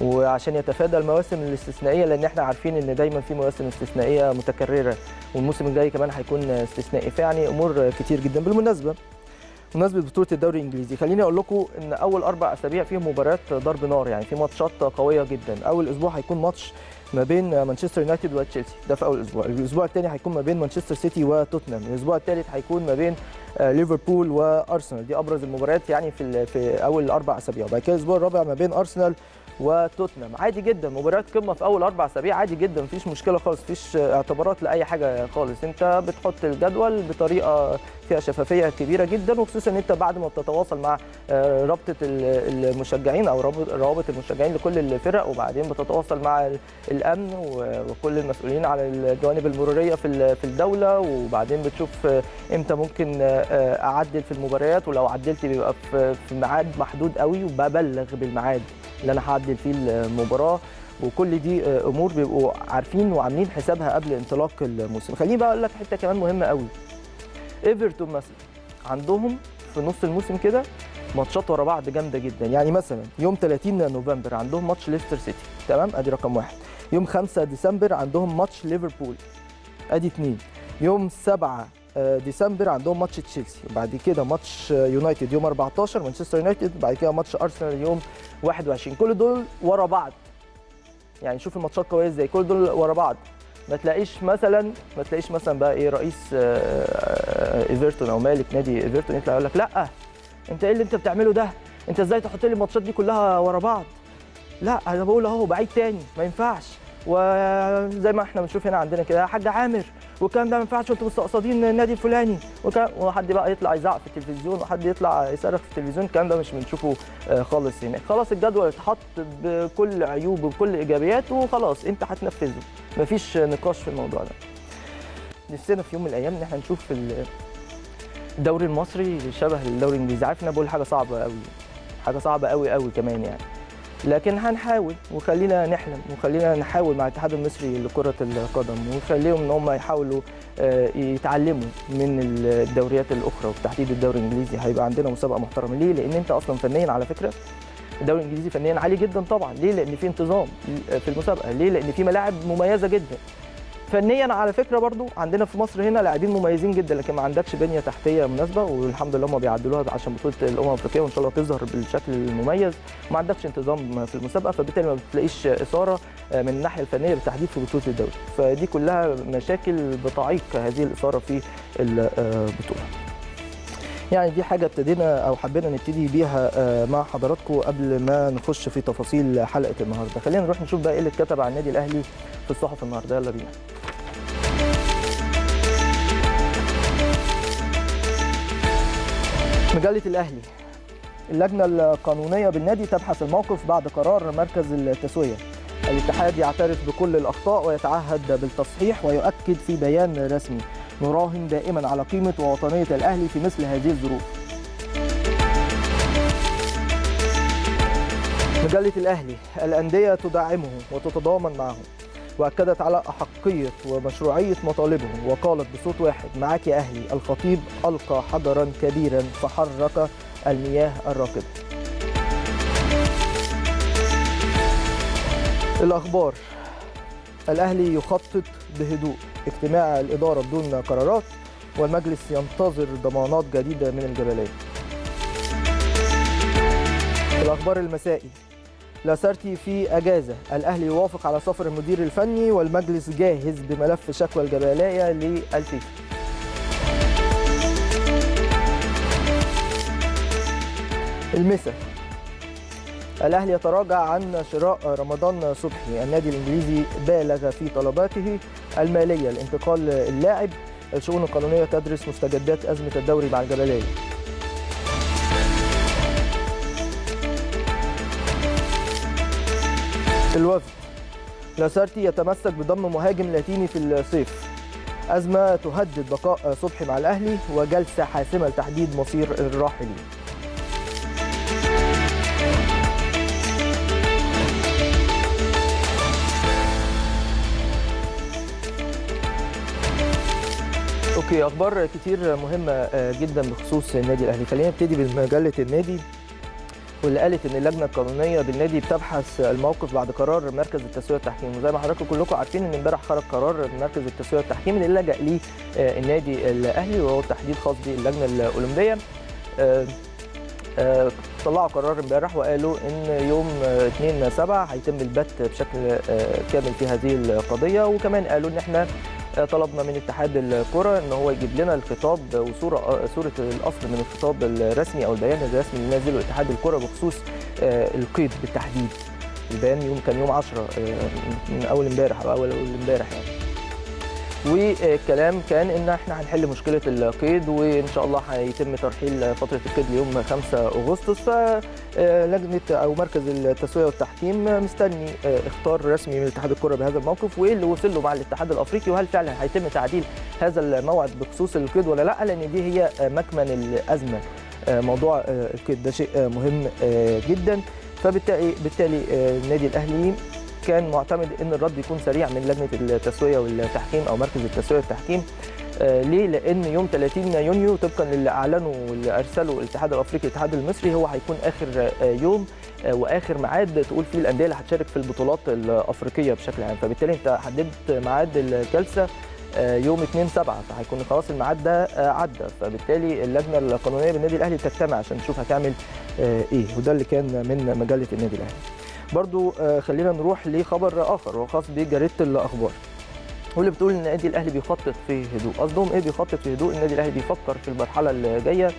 وعشان يتفادى المواسم الاستثنائية لأن إحنا عارفين إن دايما في مواسم استثنائية متكررة والموسم الجاي كمان هيكون استثنائي. فيعني أمور كتير جدا. بالمناسبة بمناسبة بطولة الدوري الإنجليزي خليني أقول لكم إن أول أربع أسابيع فيهم مباريات ضرب نار يعني في ماتشات قوية جدا. أول أسبوع هيكون ماتش ما بين مانشستر يونايتد وتشيلسي. ده في أول أسبوع. الأسبوع الثاني هيكون ما بين مانشستر سيتي وتوتنهام. الأسبوع الثالث هيكون ما بين ليفربول وأرسنال. دي أبرز المباريات يعني في في أول أربع أسابيع. وبعد كده الأسبوع الرابع ما بين أرسنال وتوتنهام. عادي جدا. مباريات قمة في أول أربع أسابيع عادي جدا. مفيش مشكلة خالص. مفيش اعتبارات لأي حاجة خالص. أنت بتحط الجدول بطريقة فيها شفافية كبيرة جدا وخصوصا ان أنت بعد ما بتتواصل مع رابطة المشجعين أو روابط المشجعين لكل الفرق وبعدين بتتواصل مع الأمن وكل المسؤولين على الجوانب المرورية في في الدولة وبعدين بتشوف إمتى ممكن أعدل في المباريات. ولو عدلت بيبقى في ميعاد محدود قوي وببلغ بالميعاد. اللي أنا هعدل فيه المباراة. وكل دي أمور بيبقوا عارفين وعاملين حسابها قبل انطلاق الموسم. خليني بقى أقول لك حتة كمان مهمة قوي. إيفرتون مثلا عندهم في نص الموسم كده ماتشات ورا بعض جامدة جدا. يعني مثلا يوم 30 نوفمبر عندهم ماتش ليستر سيتي. تمام؟ أدي رقم واحد. يوم 5 ديسمبر عندهم ماتش ليفربول. أدي اثنين يوم 7 آه، ديسمبر عندهم ماتش تشيلسي وبعد كده ماتش يونايتد يوم 14 مانشستر يونايتد بعد كده ماتش أرسنال يوم 21 كل دول ورا بعض. يعني شوف الماتشات قوية إزاي كل دول ورا بعض. ما تلاقيش مثلا ما تلاقيش مثلا بقى إيه رئيس آه، آه، إيفرتون أو مالك نادي إيفرتون يطلع يقول لك لأ أنت إيه اللي أنت بتعمله ده؟ أنت إزاي تحط لي الماتشات دي كلها ورا بعض؟ لأ أنا بقول أهو بعيد تاني ما ينفعش. وزي ما إحنا بنشوف هنا عندنا كده يا حاج عامر. والكلام ده ما ينفعش وانتوا مستقصدين النادي الفلاني. وحد بقى يطلع يزعق في التلفزيون وحد يطلع يصرخ في التلفزيون الكلام ده مش بنشوفه آه، خالص هناك. خلاص الجدول اتحط بكل عيوبه وبكل ايجابياته وخلاص انت هتنفذه. مفيش نقاش في الموضوع ده. نفسنا في يوم من الأيام إن إحنا نشوف ال- الدوري المصري شبه الدوري الإنجليزي. عارف إن أنا بقول حاجة صعبة قوي حاجة صعبة قوي قوي كمان يعني. لكن هنحاول وخلينا نحلم وخلينا نحاول مع الاتحاد المصري لكرة القدم ونخليهم إن هم يحاولوا آه، يتعلموا من الدوريات الأخرى وبالتحديد الدوري الإنجليزي هيبقى عندنا مسابقة محترمة ليه؟ لأن أنت أصلا فنيا على فكرة الدوري الإنجليزي فنيا عالي جدا طبعا ليه؟ لأن في انتظام في المسابقة ليه؟ لأن في ملاعب مميزة جدا فنيا على فكرة برضو عندنا في مصر هنا لاعبين مميزين جدا لكن ما عندكش بنية تحتية مناسبة والحمد لله هم بيعدلوها عشان بطولة الأمم الأفريقية وإن شاء الله تظهر بالشكل المميز. وما عندكش انتظام في المسابقة فبالتالي ما بتلاقيش إثارة من الناحية الفنية بالتحديد في بطولة الدوري. فدي كلها مشاكل بتعيق هذه الإثارة في البطوله يعني دي حاجة ابتدينا أو حبينا نبتدي بيها آه، مع حضراتكم قبل ما نخش في تفاصيل حلقة النهارده. خلينا نروح نشوف بقى إيه اللي اتكتب عن النادي الأهلي في الصحف النهارده. يلا بينا. مجلة الأهلي اللجنة القانونية بالنادي تبحث الموقف بعد قرار مركز التسوية. الاتحاد يعترف بكل الأخطاء ويتعهد بالتصحيح ويؤكد في بيان رسمي. نراهن دائما على قيمة ووطنية الأهلي في مثل هذه الظروف. مجلة الأهلي الأندية تدعمه وتتضامن معه وأكدت على أحقية ومشروعية مطالبهم وقالت بصوت واحد معاك يا أهلي الخطيب ألقى حجرا كبيرا فحرك المياه الراكدة. الأخبار الأهلي يخطط بهدوء. اجتماع الإدارة بدون قرارات والمجلس ينتظر ضمانات جديدة من الجبلية الأخبار المسائي. لاسارتي في أجازة. الأهلي يوافق على سفر المدير الفني والمجلس جاهز بملف شكوى الجبليه للفيفا المسا الأهلي يتراجع عن شراء رمضان صبحي. النادي الإنجليزي بالغ في طلباته. المالية. لانتقال اللاعب الشؤون القانونية تدرس مستجدات أزمة الدوري مع الجبليه الوفد لاسارتي يتمسك بضم مهاجم لاتيني في الصيف. أزمة تهدد بقاء صبحي مع الأهلي وجلسة حاسمة لتحديد مصير الراحلين. أوكي أخبار كتير مهمة آه، جدا بخصوص النادي الأهلي. خلينا نبتدي بمجلة النادي واللي قالت إن اللجنة القانونية بالنادي بتبحث الموقف بعد قرار مركز التسوية والتحكيم. وزي ما حضراتكم كلكم عارفين إن امبارح خرج قرار مركز التسوية والتحكيم اللي لجأ ليه آه، النادي الأهلي وهو تحديد خاص باللجنة الأولمبية. آه، طلعوا قرار امبارح وقالوا إن يوم آه، 2 7 هيتم البت بشكل كامل في هذه القضية. وكمان قالوا إن إحنا طلبنا من اتحاد الكرة إن هو يجيب لنا الخطاب وصوره صورة الاصل من الخطاب الرسمي أو البيان الرسمي اللي نزله اتحاد الكرة بخصوص آه، القيد بالتحديد. البيان يوم كان يوم 10 آه، من أول امبارح أو أول امبارح يعني. والكلام كان إن إحنا هنحل مشكلة القيد وإن شاء الله هيتم ترحيل فترة القيد ليوم 5 أغسطس. فلجنة أو مركز التسوية والتحكيم مستني اختار رسمي من اتحاد الكرة بهذا الموقف وايه اللي وصل له مع الاتحاد الأفريقي. وهل فعلا هيتم تعديل هذا الموعد بخصوص القيد ولا لا؟ لأن دي هي مكمن الأزمة. موضوع القيد ده شيء مهم جدا. فبالتالي بالتالي النادي الأهلي كان معتمد إن الرد يكون سريع من لجنة التسوية والتحكيم أو مركز التسوية والتحكيم آه، ليه؟ لأن يوم 30 يونيو طبقا للي أعلنوا واللي ارسله الاتحاد الأفريقي الاتحاد المصري هو هيكون آخر آه، يوم آه، وآخر ميعاد تقول فيه الأندية اللي هتشارك في البطولات الأفريقية بشكل عام. فبالتالي أنت حددت ميعاد الجلسه آه، يوم 2 7 فهيكون خلاص الميعاد ده عدى. فبالتالي اللجنة القانونية بالنادي الأهلي تجتمع عشان تشوف هتعمل إيه. وده اللي كان من مجلة النادي الأهلي. برضو آه، خلينا نروح لخبر آخر وهو خاص بجريدة الأخبار واللي بتقول النادي الأهلي بيخطط في هدوء قصدهم إيه بيخطط في هدوء؟ النادي الأهلي بيفكر في المرحلة اللي جاية آه،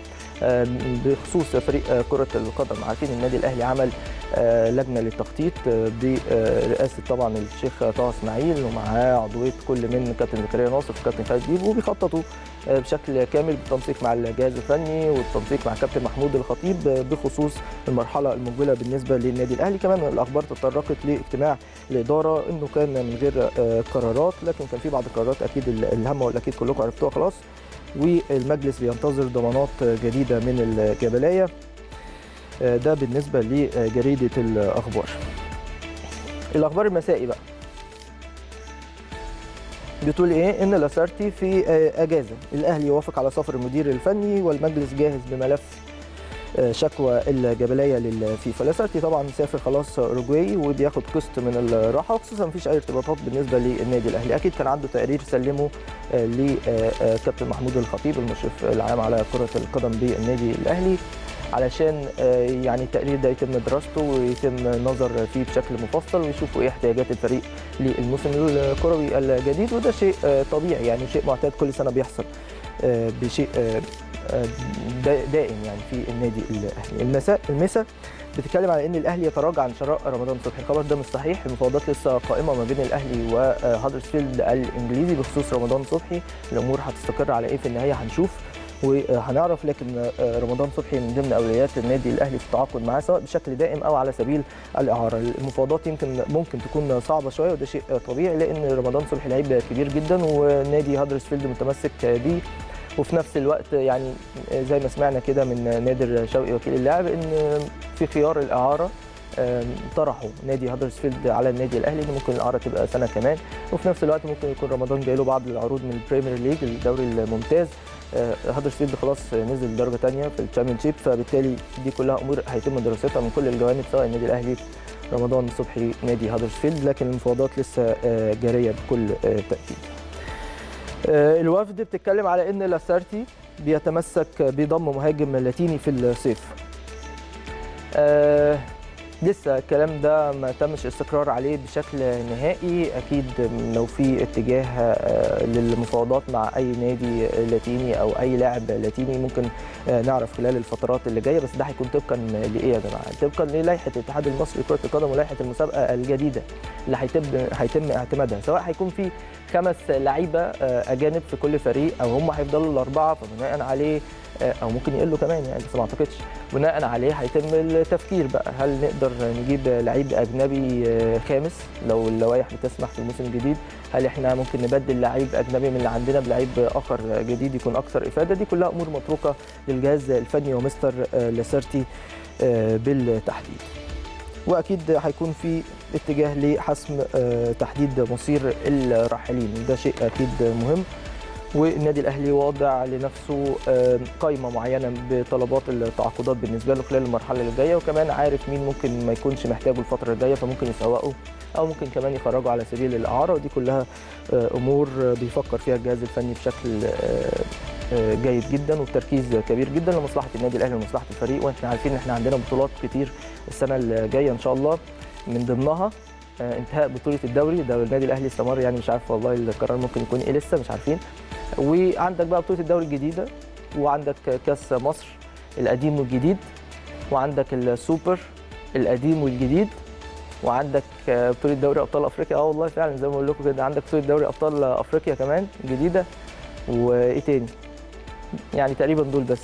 بخصوص فريق آه، كرة القدم. عارفين النادي الأهلي عمل آه، لجنة للتخطيط آه، برئاسة طبعا الشيخ طه إسماعيل ومعاه عضوية كل من كابتن زكريا ناصر وكابتن خالد بيبو وبيخططوا آه، بشكل كامل بالتنسيق مع الجهاز الفني والتنسيق مع كابتن محمود الخطيب آه، بخصوص المرحلة المقبله بالنسبة للنادي الأهلي. كمان الأخبار تطرقت لإجتماع الإدارة إنه كان من غير آه، قرارات لكن كان في بعض القرارات أكيد الهامة والأكيد كلكم عرفتوها خلاص. والمجلس بينتظر ضمانات جديدة من الجبلية. آه، ده بالنسبة لجريدة الأخبار. الأخبار المسائي بقى. بتقول إيه؟ إن لاسارتي في آه، أجازة. الأهلي يوافق على سفر المدير الفني والمجلس جاهز بملف شكوى الجبلية للفيفا. لاسارتي طبعا سافر خلاص اوروجواي وبياخد قسط من الراحة خصوصا مفيش أي ارتباطات بالنسبة للنادي الأهلي. أكيد كان عنده تقرير سلمه آه، لكابتن محمود الخطيب المشرف العام على كرة القدم بالنادي الأهلي علشان آه، يعني التقرير ده يتم دراسته ويتم النظر فيه بشكل مفصل ويشوفوا إيه احتياجات الفريق للموسم الكروي الجديد. وده شيء آه، طبيعي يعني شيء معتاد كل سنة بيحصل. آه، بشيء آه، آه، دا- دائم يعني في النادي الأهلي. المساء المسا بتتكلم على إن الأهلي يتراجع عن شراء رمضان صبحي. الخبر ده مش صحيح. المفاوضات لسه قائمة ما بين الأهلي وهدرسفيلد الإنجليزي بخصوص رمضان صبحي. الأمور هتستقر على إيه في النهاية؟ هنشوف. وهنعرف لكن رمضان صبحي من ضمن أولويات النادي الأهلي في التعاقد معاه سواء بشكل دائم أو على سبيل الإعارة. المفاوضات يمكن ممكن تكون صعبة شوية وده شيء طبيعي لأن رمضان صبحي لعيب كبير جدا ونادي هدرسفيلد متمسك بيه. وفي نفس الوقت يعني زي ما سمعنا كده من نادر شوقي وكيل اللاعب إن في خيار الإعارة طرحه نادي هدرسفيلد على النادي الأهلي إن ممكن الإعارة تبقى سنة كمان. وفي نفس الوقت ممكن يكون رمضان جاي له بعض العروض من ال Premier League الدوري الممتاز. آه، هدرسفيلد خلاص نزل درجة ثانية في ال Championship فبالتالي دي كلها أمور هيتم دراستها من كل الجوانب سواء النادي الأهلي رمضان صبحي نادي هدرسفيلد لكن المفاوضات لسه آه، جارية بكل آه، تأكيد. آه، الوفد بتتكلم على إن لاسارتي بيتمسك بضم مهاجم لاتيني في الصيف. لسه الكلام ده ما تمش استقرار عليه بشكل نهائي. أكيد لو في اتجاه آه، للمفاوضات مع أي نادي لاتيني أو أي لاعب لاتيني ممكن آه، نعرف خلال الفترات اللي جاية بس ده هيكون طبقا لإيه يا جماعة؟ طبقا للائحة الاتحاد المصري لكرة القدم ولائحة المسابقة الجديدة اللي هيتم هيتم اعتمادها سواء هيكون في خمس لعيبة آه، أجانب في كل فريق أو هم هيفضلوا الأربعة فبناء عليه آه، أو ممكن يقلوا كمان يعني بس ما أعتقدش. بناء عليه هيتم التفكير بقى. هل نقدر نجيب لعيب أجنبي آه، خامس؟ لو اللوائح بتسمح في الموسم الجديد. هل إحنا ممكن نبدل لعيب أجنبي من اللي عندنا بلعيب آخر جديد يكون أكثر إفادة؟ دي كلها أمور متروكة للجهاز الفني ومستر لاسارتي آه، بالتحديد. وأكيد هيكون في اتجاه لحسم آه، تحديد مصير الراحلين. وده شيء أكيد مهم. والنادي الأهلي واضع لنفسه آه، قائمه معينة بطلبات التعاقدات بالنسبة له خلال المرحلة اللي جاية وكمان عارف مين ممكن ما يكونش محتاجه الفترة الجاية فممكن يسوقه أو ممكن كمان يخرجه على سبيل الإعارة. ودي كلها آه، أمور بيفكر فيها الجهاز الفني بشكل جيد جدا وبتركيز كبير جدا لمصلحة النادي الأهلي ومصلحة الفريق. وإحنا عارفين إن إحنا عندنا بطولات كتير السنة الجاية إن شاء الله من ضمنها آه، انتهاء بطولة الدوري ده النادي الأهلي استمر يعني مش عارف والله القرار ممكن يكون إيه لسه مش عارفين. وعندك بقى بطولة الدوري الجديدة وعندك كأس مصر القديم والجديد وعندك السوبر القديم والجديد وعندك بطولة دوري أبطال أفريقيا. آه والله فعلا زي ما بقول لكم كده عندك بطولة دوري أبطال أفريقيا كمان جديدة وإيه تاني؟ يعني تقريبا دول بس.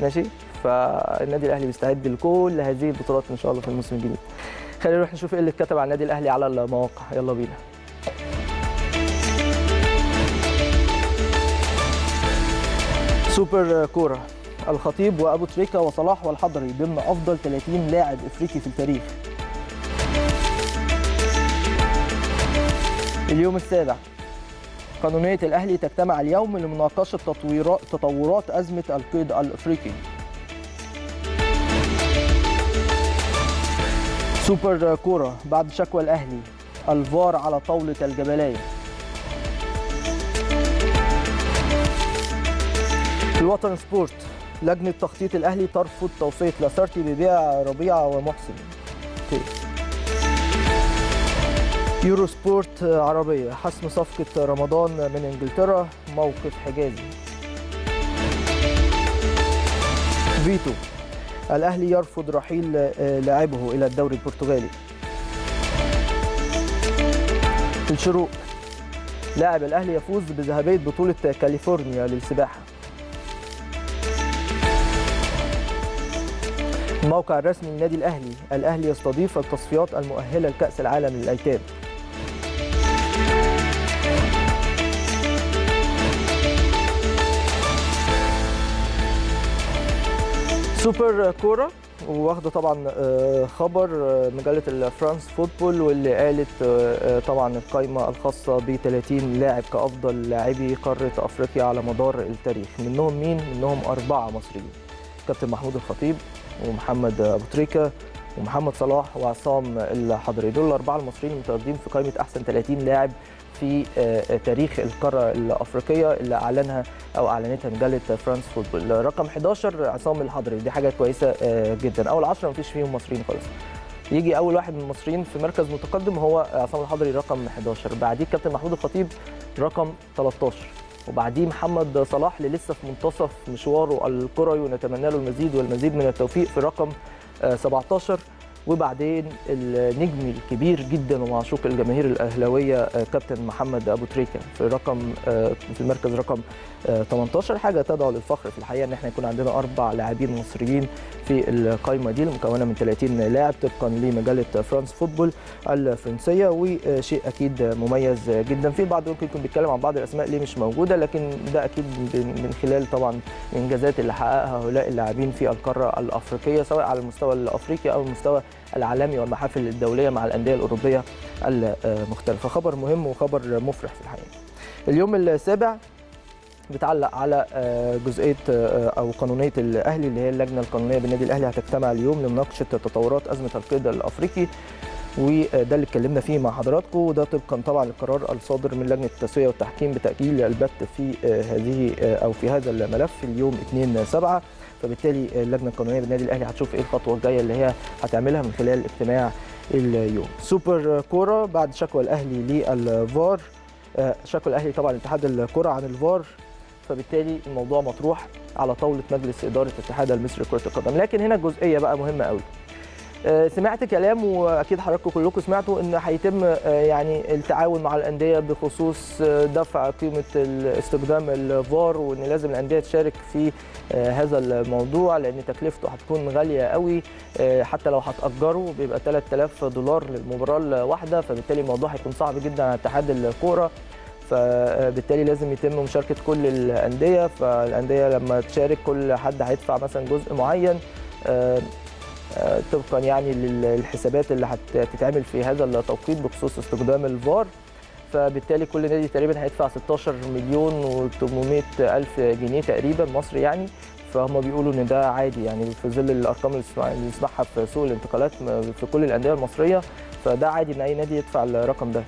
ماشي؟ فالنادي الأهلي بيستعد لكل هذه البطولات إن شاء الله في الموسم الجديد. خلينا نروح نشوف إيه اللي اتكتب عن النادي الأهلي على المواقع. يلا بينا. سوبر كورة. الخطيب وأبو تريكة وصلاح والحضري ضمن أفضل 30 لاعب إفريقي في التاريخ. اليوم السابع. قانونية الأهلي تجتمع اليوم لمناقشة تطورات أزمة القيد الأفريقي. سوبر كورة بعد شكوى الأهلي الفار على طاولة الجبلاية في الوطن سبورت لجنة تخطيط الأهلي ترفض توصية لاسارتي ببيع ربيعة ومحسن. يورو سبورت عربية حسم صفقة رمضان من إنجلترا موقف حجازي. فيتو. الأهلي يرفض رحيل لاعبه إلى الدوري البرتغالي. الشروق لاعب الأهلي يفوز بذهبية بطولة كاليفورنيا للسباحة. الموقع الرسمي للنادي الأهلي. الأهلي يستضيف التصفيات المؤهلة لكأس العالم للأيتام. سوبر كورة واخدة طبعا خبر مجلة الفرانس فوتبول واللي قالت طبعا القائمه الخاصة ب 30 لاعب كأفضل لاعبي قارة أفريقيا على مدار التاريخ. منهم مين؟ منهم أربعة مصريين كابتن محمود الخطيب ومحمد أبو تريكة ومحمد صلاح وعصام الحضري. دول الأربعة المصريين المتواجدين في قائمه أحسن 30 لاعب في تاريخ القارة الأفريقية اللي أعلنها أو أعلنتها مجله فرانس فوتبول. رقم 11 عصام الحضري. دي حاجة كويسة جدا. أول 10 مفيش فيهم مصريين خالص. يجي أول واحد من المصريين في مركز متقدم هو عصام الحضري رقم 11 بعديه كابتن محمود الخطيب رقم 13 وبعديه محمد صلاح اللي لسه في منتصف مشواره الكروي ونتمنى له المزيد والمزيد من التوفيق في رقم 17 وبعدين النجم الكبير جدا ومعشوق الجماهير الأهلاوية كابتن محمد أبو تريكة في رقم في المركز رقم 18 حاجة تدعو للفخر في الحقيقة إن إحنا يكون عندنا أربع لاعبين مصريين في القائمه دي المكونة من 30 لاعب طبقا لمجلة فرانس فوتبول الفرنسية وشيء أكيد مميز جدا. في البعض ممكن يكون بيتكلم عن بعض الأسماء ليه مش موجودة لكن ده أكيد من خلال طبعا الانجازات اللي حققها هؤلاء اللاعبين في القارة الأفريقية سواء على المستوى الأفريقي أو المستوى العالمي والمحافل الدولية مع الأندية الأوروبية المختلفة. خبر مهم وخبر مفرح في الحقيقة. اليوم السابع بتعلق على جزئية أو قانونية الأهلي اللي هي اللجنة القانونية بالنادي الأهلي هتجتمع اليوم لمناقشة تطورات أزمة القيد الأفريقي وده اللي اتكلمنا فيه مع حضراتكم. وده طبقا طبعا للقرار الصادر من لجنة التسوية والتحكيم بتأجيل البت في هذه أو في هذا الملف. اليوم 2 7 فبالتالي اللجنة القانونية بالنادي الأهلي هتشوف إيه الخطوة الجاية اللي هي هتعملها من خلال اجتماع اليوم. سوبر كورة بعد شكوى الأهلي للفار. شكوى الأهلي طبعا اتحاد الكرة عن الفار. فبالتالي الموضوع مطروح على طاولة مجلس إدارة الاتحاد المصري لكرة القدم. لكن هنا جزئية بقى مهمة قوي. سمعت كلام وأكيد حضراتكم كلكم سمعتوا إن هيتم يعني التعاون مع الأندية بخصوص دفع قيمة استخدام الفار وإن لازم الأندية تشارك في هذا الموضوع لأن تكلفته هتكون غالية قوي حتى لو هتاجره بيبقى 3000 دولار للمباراة الواحدة فبالتالي الموضوع هيكون صعب جدا على اتحاد الكورة فبالتالي لازم يتم مشاركة كل الأندية فالأندية لما تشارك كل حد هيدفع مثلا جزء معين طبقا يعني للحسابات اللي هتتعمل في هذا التوقيت بخصوص استخدام الفار. فبالتالي كل نادي تقريبا هيدفع 16 مليون و800 ألف جنيه تقريبا مصري يعني. فهم بيقولوا إن ده عادي يعني في ظل الأرقام اللي نسمعها في سوق الانتقالات في كل الأندية المصرية. فده عادي إن أي نادي يدفع الرقم ده.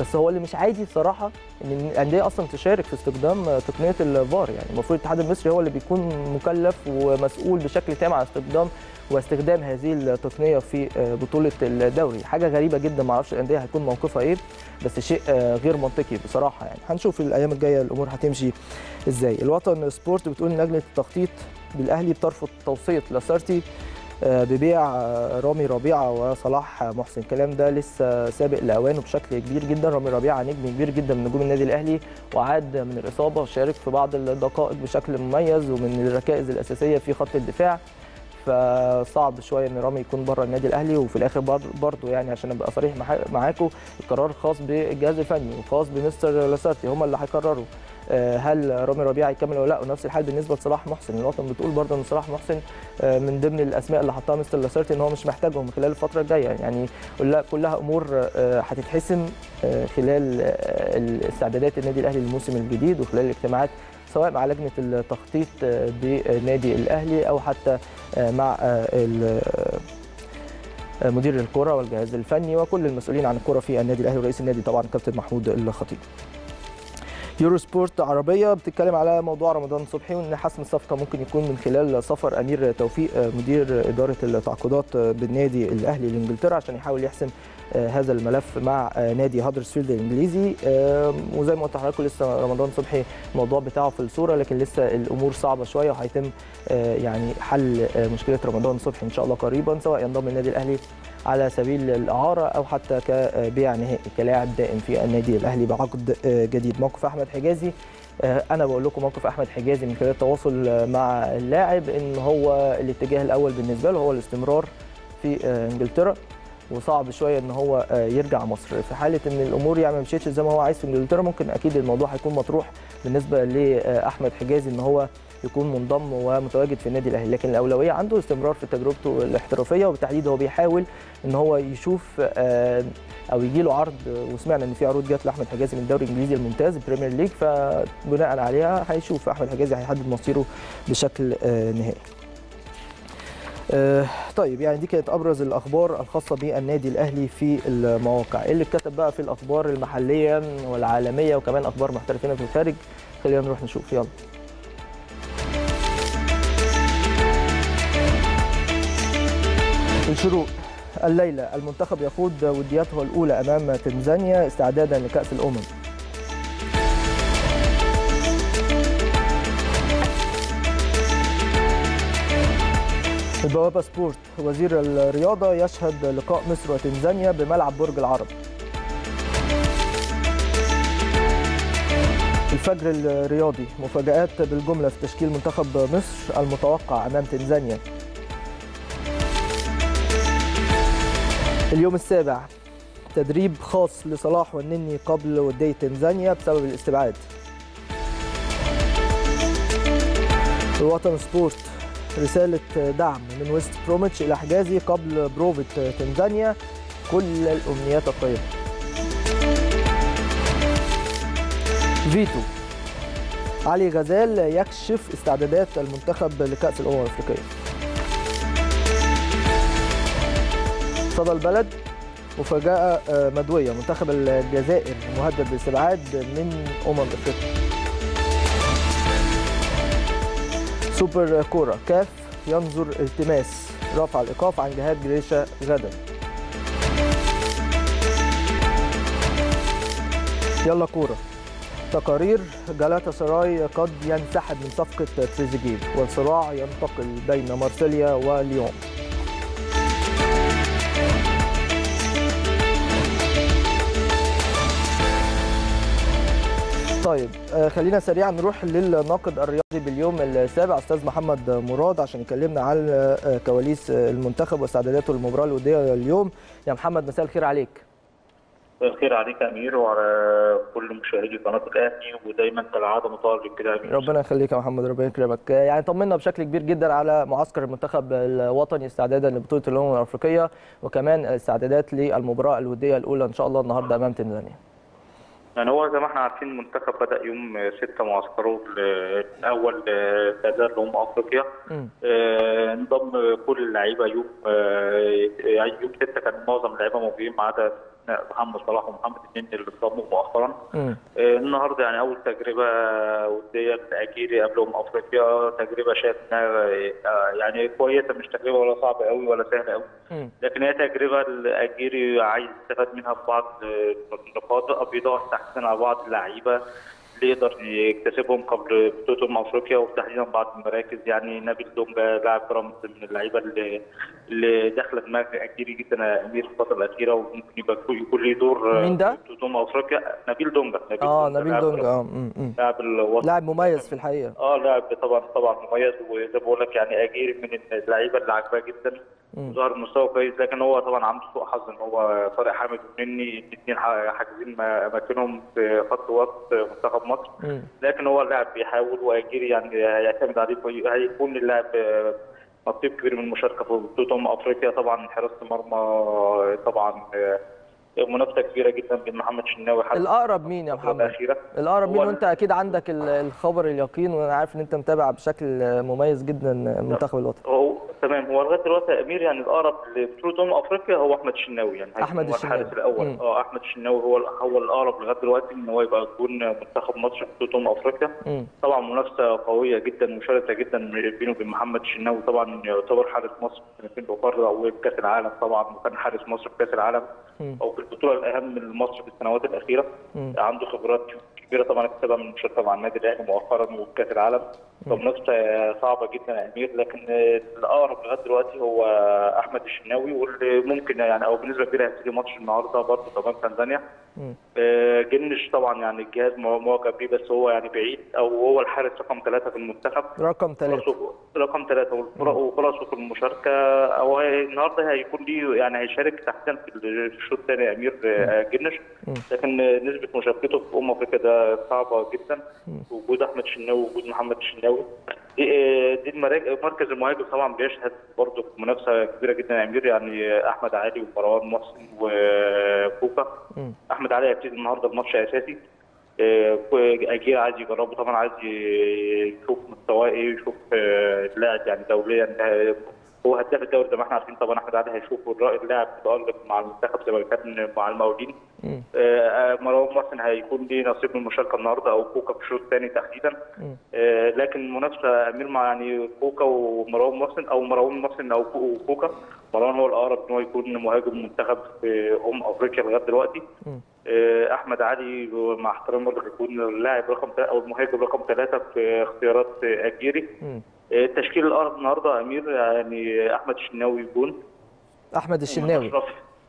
بس هو اللي مش عادي بصراحة إن الأندية أصلا تشارك في استخدام تقنية الفار يعني. المفروض الاتحاد المصري هو اللي بيكون مكلف ومسؤول بشكل تام على استخدام واستخدام هذه التقنية في بطولة الدوري. حاجة غريبة جدا ما أعرفش الأندية هيكون موقفها إيه بس شيء غير منطقي بصراحة يعني. هنشوف الأيام الجاية الأمور هتمشي إزاي. الوطن سبورت بتقول لجنة التخطيط بالأهلي بترفض توصيه لاسارتي ببيع رامي ربيعة وصلاح محسن. الكلام ده لسه سابق لأوانه بشكل كبير جدا. رامي ربيعة نجم كبير جدا من نجوم النادي الأهلي وعاد من الإصابة وشارك في بعض الدقائق بشكل مميز ومن الركائز الأساسية في خط الدفاع. فصعب شوية إن رامي يكون بره النادي الأهلي وفي الآخر برضه يعني عشان أبقى صريح معاكم القرار خاص بالجهاز الفني وخاص بمستر لاسارتي هم اللي هيقرروا آه، هل رامي ربيعة هيكمل ولا لأ؟ ونفس الحال بالنسبة لصلاح محسن الوطن بتقول برضه إن صلاح محسن آه، من ضمن الأسماء اللي حطها مستر لاسارتي إن هو مش محتاجهم خلال الفترة الجاية. يعني كلها أمور آه، هتتحسم خلال الاستعدادات النادي الأهلي للموسم الجديد وخلال الاجتماعات سواء مع لجنة التخطيط بالنادي الأهلي أو حتى آه، مع آه، آه، مدير الكرة والجهاز الفني وكل المسؤولين عن الكرة في النادي الأهلي ورئيس النادي طبعا كابتن محمود الخطيب. يورو سبورت عربية بتتكلم على موضوع رمضان صبحي وإن حسم الصفقة ممكن يكون من خلال سفر أمير توفيق مدير إدارة التعاقدات بالنادي الأهلي لإنجلترا عشان يحاول يحسم هذا الملف مع آه، نادي هادرسفيلد الإنجليزي. آه، وزي ما قلت لحضراتكم لسه رمضان صبحي الموضوع بتاعه في الصورة لكن لسه الأمور صعبة شوية وهيتم آه، يعني حل آه، مشكلة رمضان صبحي إن شاء الله قريبا سواء ينضم النادي الأهلي على سبيل الإعارة أو حتى كبيع نهائي كلاعب دائم في النادي الأهلي بعقد آه، جديد. موقف أحمد حجازي آه، أنا بقول لكم موقف أحمد حجازي من خلال التواصل آه، مع اللاعب إن هو الاتجاه الأول بالنسبة له هو الاستمرار في آه، إنجلترا. وصعب شوية إن هو آه، يرجع مصر. في حالة إن الأمور يعني ما مشيتش زي ما هو عايز في إنجلترا ممكن أكيد الموضوع هيكون مطروح بالنسبة لاحمد حجازي إن هو يكون منضم ومتواجد في النادي الأهلي. لكن الأولوية عنده استمرار في تجربته الاحترافية وبالتحديد هو بيحاول إن هو يشوف آه، أو يجي له عرض. وسمعنا إن في عروض جت لأحمد حجازي من الدوري الإنجليزي الممتاز ال Premier League فبناء عليها هيشوف أحمد حجازي هيحدد مصيره بشكل آه، نهائي. آه، طيب يعني دي كانت أبرز الأخبار الخاصة بالنادي الأهلي في المواقع. إيه اللي اتكتب بقى في الأخبار المحلية والعالمية وكمان أخبار محترفين في الخارج؟ خلينا نروح نشوف. يلا. الشروق الليلة المنتخب يخوض ودياته الأولى أمام تنزانيا استعدادا لكأس الأمم. البوابة سبورت. وزير الرياضة يشهد لقاء مصر وتنزانيا بملعب برج العرب. الفجر الرياضي. مفاجآت بالجملة في تشكيل منتخب مصر المتوقع أمام تنزانيا. اليوم السابع. تدريب خاص لصلاح والنني قبل ودية تنزانيا بسبب الاستبعاد. الوطن سبورت. رسالة دعم من ويست بروميتش إلى حجازي قبل بروفة تنزانيا كل الأمنيات الطيبة. فيتو. علي غزال يكشف استعدادات المنتخب لكأس الأمم الأفريقية. صدى البلد مفاجأة آه، مدوية. منتخب الجزائر مهدد بالاستبعاد من أمم أفريقيا. سوبر كورة. كاف ينظر التماس. رفع الإيقاف عن جهاد جريشة غدا. يلا كورة. تقارير جالاتا سراي قد ينسحب من صفقة تريزيجيه والصراع ينتقل بين مارسيليا وليون. طيب آه، خلينا سريعا نروح للناقد الرياضي باليوم السابع أستاذ محمد مراد عشان يكلمنا عن آه، كواليس آه، المنتخب واستعداداته للمباراة الودية اليوم. يا محمد مساء الخير عليك. الخير عليك يا أمير وعلى كل مشاهدي قناة الأهلي ودايما كالعادة متالق كده يا أمير. ربنا يخليك يا محمد ربنا يكرمك. يعني طمنا بشكل كبير جدا على معسكر المنتخب الوطني استعدادا لبطولة الأمم الأفريقية وكمان استعدادات للمباراة الودية الأولى إن شاء الله النهارده أمام تنزانيا. يعني هو زي ما إحنا عارفين المنتخب بدأ يوم 6 معسكره الأول لاداء لامم أفريقيا مم. آه، انضم كل اللعيبة يوم آه، يوم 6 كان معظم اللعيبة موجودين ما عدا محمد صلاح ومحمد النني اللي انضموا مؤخرا. آه، النهارده يعني أول تجربة ودية لاجيري قبل ام أفريقيا تجربة شايف انها آه، يعني كويسة مش تجربة ولا صعبة قوي ولا سهلة قوي. لكن هي تجربة الاجيري عايز يستفاد منها في بعض آه، النقاط بيدور تحسين على بعض اللعيبة اللي يقدر يكتسبهم قبل بطوله أمم أفريقيا وتحديدا بعض المراكز يعني نبيل دونجا لاعب بيراميدز من اللعيبة اللي اللي داخله دماغ اجيري جدا يا أمير الفترة الأخيرة وممكن يبقى يكون ليه دور مين ده؟ بطوله أمم أفريقيا. نبيل دونجا نبيل آه نبيل لاعب دونجا. آه. لاعب الوسط. لاعب مميز في الحقيقة. آه لاعب طبعا طبعا مميز وزي ما بقول لك يعني اجيري من اللعيبة اللي عاجباه جدا. وظهر بمستوى كويس لكن هو طبعا عنده سوء حظ إن هو طارق حامد ومني الاثنين حاجزين أماكنهم في خط وسط منتخب مصر مم. لكن هو اللاعب بيحاول واجيري يعني هيعتمد عليه هيكون اللاعب آه، نصيب كبير من المشاركه في بطولة أمم أفريقيا طبعا حراسة المرمى طبعا آه، منافسة كبيرة جدا بين محمد شناوي حارس الأقرب مين يا محمد الأخيرة. الأقرب مين وأنت أكيد عندك ال- الخبر اليقين وأنا عارف إن أنت متابع بشكل مميز جدا المنتخب الوطني هو تمام هو لغاية دلوقتي يا أمير يعني الأقرب لبطولة أمم أفريقيا هو أحمد الشناوي يعني الشناوي. الحارس الأول. آه أحمد الشناوي هو هو الأقرب لغاية دلوقتي إن هو يبقى يكون منتخب مصر في بطولة أمم أفريقيا. طبعا منافسة قوية جدا وشرسه جدا بينه وبين محمد الشناوي طبعا يعتبر حارس مصر في سنتين أخرى وفي كاس العالم طبعا وكان حارس مصر في كأس العالم. أو في البطولة الأهم لمصر في السنوات الأخيرة. مم. عنده خبرات كبيرة طبعا اكتسبها من المشاركه مع النادي الأهلي مؤخرا وفي كاس العالم فمنافسة صعبة جدا يا أمير. لكن الأقرب لغاية دلوقتي هو أحمد الشناوي واللي ممكن يعني أو بنسبة كبيرة هيبتدي ماتش النهارده برضه قدام تنزانيا. آه، جنش طبعا يعني الجهاز معجب بيه بس هو يعني بعيد أو هو الحارس رقم ثلاثة في المنتخب. رقم ثلاثة. فرصه رقم والفرق- وفرصه في المشاركة. أو هي- النهارده هيكون ليه يعني هيشارك تحديدا في الشوط الثاني. أمير آه، جنش. لكن نسبة مشاركته في أمم أفريقيا ده صعبة جدا. وجود أحمد شناوي وجود محمد الشناوي دي آه، دي المراكز مركز المهاجم طبعا بيشهد برضه منافسة كبيرة جدا. يا أمير يعني أحمد علي ومروان محسن وكوكا. مم. أحمد علي هيبتدي النهارده بماتش أساسي آه، اجيال عايز يجربه طبعا عايز يشوف مستواه إيه يشوف آه، اللاعب يعني دوليا هو هداف الدوري زي ما إحنا عارفين طبعا أحمد علي هيشوف الرا- اللاعب متالق مع المنتخب زي ما كان مع المقاولين. آه، مروان محسن هيكون ليه نصيب من المشاركة النهارده أو كوكا في الشوط الثاني تحديدا. آه، لكن منافسة أمير مع يعني كوكا ومروان محسن أو مروان محسن أو كو- وكوكا مروان هو الأقرب إن هو يكون مهاجم منتخب في أم أفريقيا لغاية دلوقتي. آه، أحمد علي مع احترامي برضه هيكون اللاعب رقم أو المهاجم رقم ثلاثة في اختيارات آه، أجيري آه، التشكيل الأرض النهارده أمير يعني أحمد الشناوي جون. أحمد الشناوي.